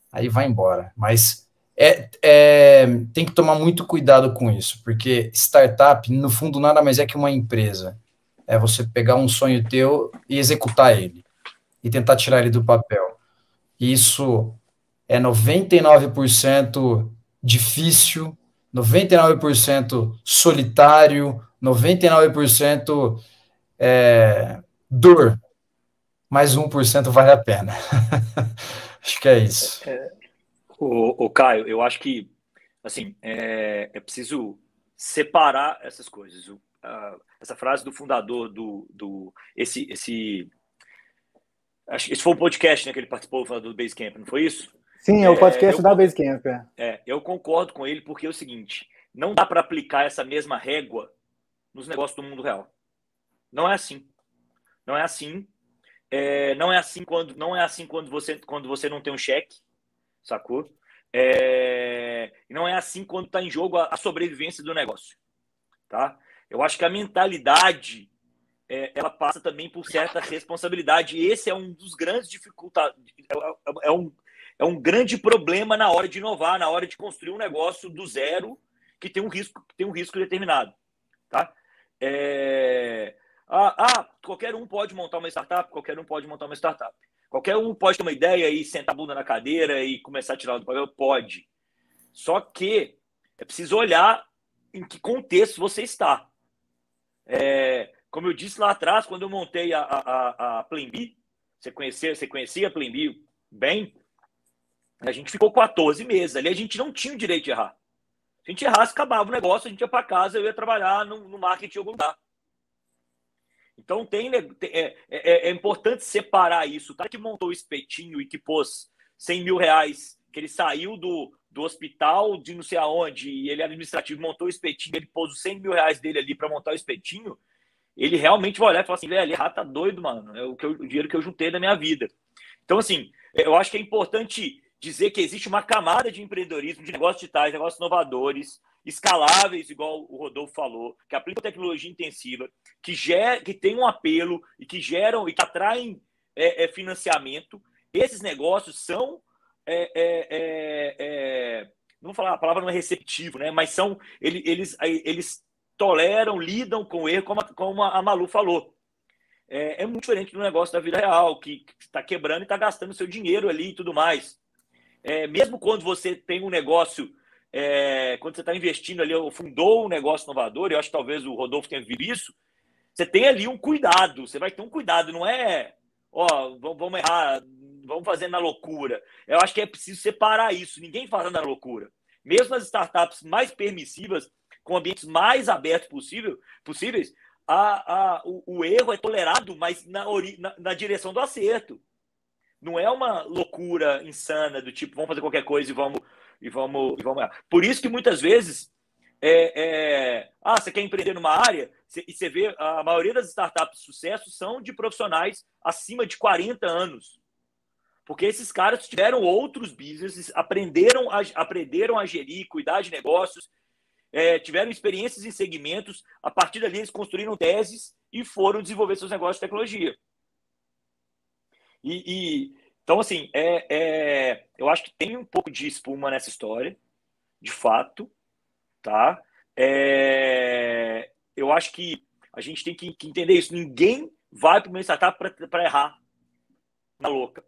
aí vai embora. Mas é, é, tem que tomar muito cuidado com isso, porque startup, no fundo, nada mais é que uma empresa. É você pegar um sonho teu e executar ele e tentar tirar ele do papel. Isso é 99% difícil, 99% solitário, 99% é, dor, mais 1% vale a pena. acho que é isso. É, o, o, Caio, eu acho que assim é, é preciso separar essas coisas. O, a, essa frase do fundador do, do esse, esse Acho que esse foi o podcast né, que ele participou do Basecamp, não foi isso? Sim, é o podcast é, da Basecamp. É. é, eu concordo com ele porque é o seguinte: não dá para aplicar essa mesma régua nos negócios do mundo real. Não é assim. Não é assim. É, não é assim quando não é assim quando você quando você não tem um cheque, sacou? É, não é assim quando está em jogo a, a sobrevivência do negócio, tá? Eu acho que a mentalidade é, ela passa também por certa responsabilidade. E esse é um dos grandes dificuldades, é, é, é, um, é um grande problema na hora de inovar, na hora de construir um negócio do zero que tem um risco, tem um risco determinado. Tá? É... Ah, ah, qualquer um pode montar uma startup, qualquer um pode montar uma startup. Qualquer um pode ter uma ideia e sentar a bunda na cadeira e começar a tirar do papel? Pode. Só que é preciso olhar em que contexto você está. É, como eu disse lá atrás, quando eu montei a, a, a Plan B, você conhecia, você conhecia a Plan B bem? A gente ficou 14 meses ali, a gente não tinha o direito de errar. Se a gente errasse, acabava o negócio, a gente ia para casa, eu ia trabalhar no, no marketing em algum lugar. Então tem, é, é, é, importante separar isso. O cara que montou o espetinho e que pôs 100 mil reais, que ele saiu do, do hospital de não sei aonde, e ele administrativo montou o espetinho, ele pôs os 100 mil reais dele ali para montar o espetinho, ele realmente vai olhar e falar assim, velho, tá doido, mano. É o, que eu, o dinheiro que eu juntei da minha vida. Então, assim, eu acho que é importante dizer que existe uma camada de empreendedorismo, de negócios digitais, negócios inovadores, escaláveis, igual o Rodolfo falou, que aplicam tecnologia intensiva, que, ger, que tem um apelo e que geram e que atraem é, é, financiamento. Esses negócios são. É, é, é, é não vou falar, a palavra não é receptivo, né? Mas são. Eles, eles, eles toleram, lidam com o erro, como a, como a Malu falou. É, é muito diferente do negócio da vida real, que está quebrando e está gastando seu dinheiro ali e tudo mais. É, mesmo quando você tem um negócio, é, quando você está investindo ali, ou fundou um negócio inovador, eu acho que talvez o Rodolfo tenha visto isso, você tem ali um cuidado, você vai ter um cuidado, não é, ó, vamos errar, vamos fazer na loucura. Eu acho que é preciso separar isso, ninguém faz na loucura. Mesmo as startups mais permissivas, com ambientes mais abertos possível, possíveis, a, a, o, o, erro é tolerado, mas na, na, na, direção do acerto. Não é uma loucura insana do tipo, vamos fazer qualquer coisa e vamos. E vamos, e vamos. Por isso que muitas vezes. É, é... ah, você quer empreender numa área? E você vê, a maioria das startups de sucesso são de profissionais acima de 40 anos. Porque esses caras tiveram outros businesses, aprenderam a, aprenderam a gerir, cuidar de negócios, é, tiveram experiências em segmentos, a partir dali eles construíram teses e foram desenvolver seus negócios de tecnologia. E, e então, assim, é, é, eu acho que tem um pouco de espuma nessa história, de fato, tá? É, eu acho que a gente tem que, que entender isso. Ninguém vai para uma startup para errar na louca.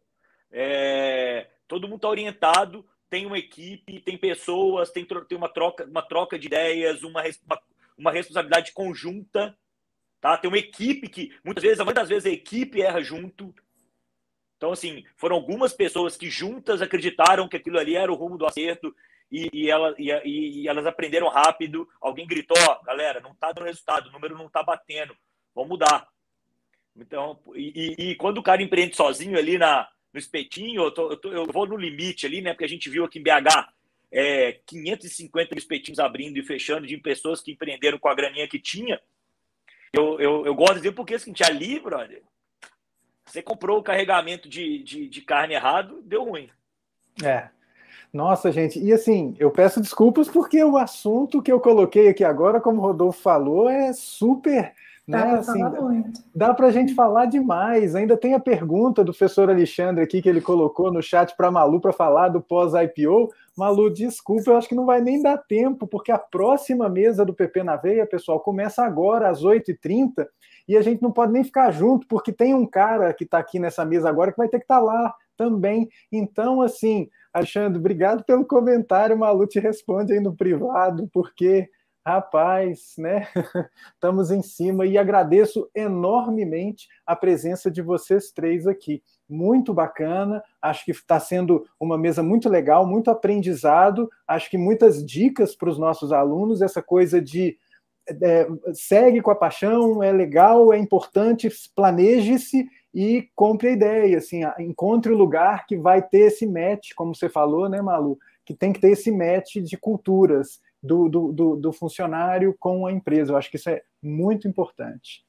É, todo mundo está orientado, tem uma equipe, tem pessoas, tem, tem uma, troca, uma troca de ideias, uma, uma, uma responsabilidade conjunta. Tá? Tem uma equipe que, muitas vezes, muitas vezes a equipe erra junto. Então, assim, foram algumas pessoas que juntas acreditaram que aquilo ali era o rumo do acerto e, e, ela, e, e elas aprenderam rápido. Alguém gritou: ó, galera, não está dando resultado, o número não está batendo, vamos mudar. Então, e, e, quando o cara empreende sozinho ali na, no espetinho, eu, tô, eu, tô, eu, vou no limite ali, né? Porque a gente viu aqui em BH é, 550 espetinhos abrindo e fechando de pessoas que empreenderam com a graninha que tinha. Eu, eu, eu gosto de dizer porque assim, ali, brother, você comprou o carregamento de, de, de carne errado, deu ruim. É. Nossa, gente, e assim, eu peço desculpas porque o assunto que eu coloquei aqui agora, como o Rodolfo falou, é super. Dá né, assim, dá para a gente falar demais. Ainda tem a pergunta do professor Alexandre aqui que ele colocou no chat para Malu para falar do pós-IPO. Malu, desculpa, eu acho que não vai nem dar tempo, porque a próxima mesa do PP na Veia, pessoal, começa agora às 8h30 e a gente não pode nem ficar junto, porque tem um cara que está aqui nessa mesa agora que vai ter que estar tá lá também. Então, assim, Alexandre, obrigado pelo comentário. Malu te responde aí no privado, porque, rapaz, né? Estamos em cima e agradeço enormemente a presença de vocês três aqui. Muito bacana, acho que está sendo uma mesa muito legal, muito aprendizado, acho que muitas dicas para os nossos alunos, essa coisa de é, segue com a paixão, é legal, é importante, planeje-se e compre a ideia, assim, encontre o lugar que vai ter esse match, como você falou, né, Malu, que tem que ter esse match de culturas do, do, do, do funcionário com a empresa. Eu acho que isso é muito importante.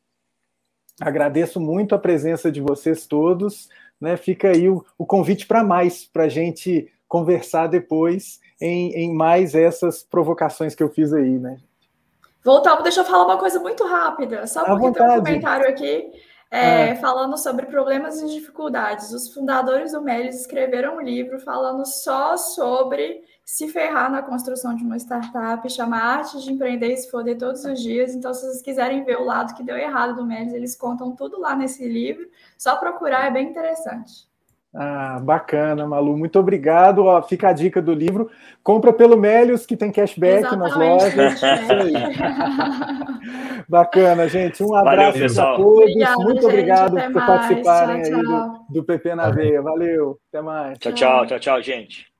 Agradeço muito a presença de vocês todos. Né? Fica aí o, o convite para mais, para a gente conversar depois em, em mais essas provocações que eu fiz aí, né? Voltamos, deixa eu falar uma coisa muito rápida, só porque tem um comentário aqui é, é. falando sobre problemas e dificuldades. Os fundadores do Melis escreveram um livro falando só sobre se ferrar na construção de uma startup, chama Arte de Empreender e Se Foder Todos os Dias. Então, se vocês quiserem ver o lado que deu errado do Melis, eles contam tudo lá nesse livro. Só procurar, é bem interessante. Ah, bacana, Malu. Muito obrigado. Ó, fica a dica do livro. Compra pelo Melios, que tem cashback Exatamente, nas lojas. bacana, gente. Um abraço para todos. Obrigada, Muito gente, obrigado por mais. participarem tchau, tchau. aí do, do PP na Veia. Valeu. Até mais. Tchau, tchau, tchau, tchau, gente.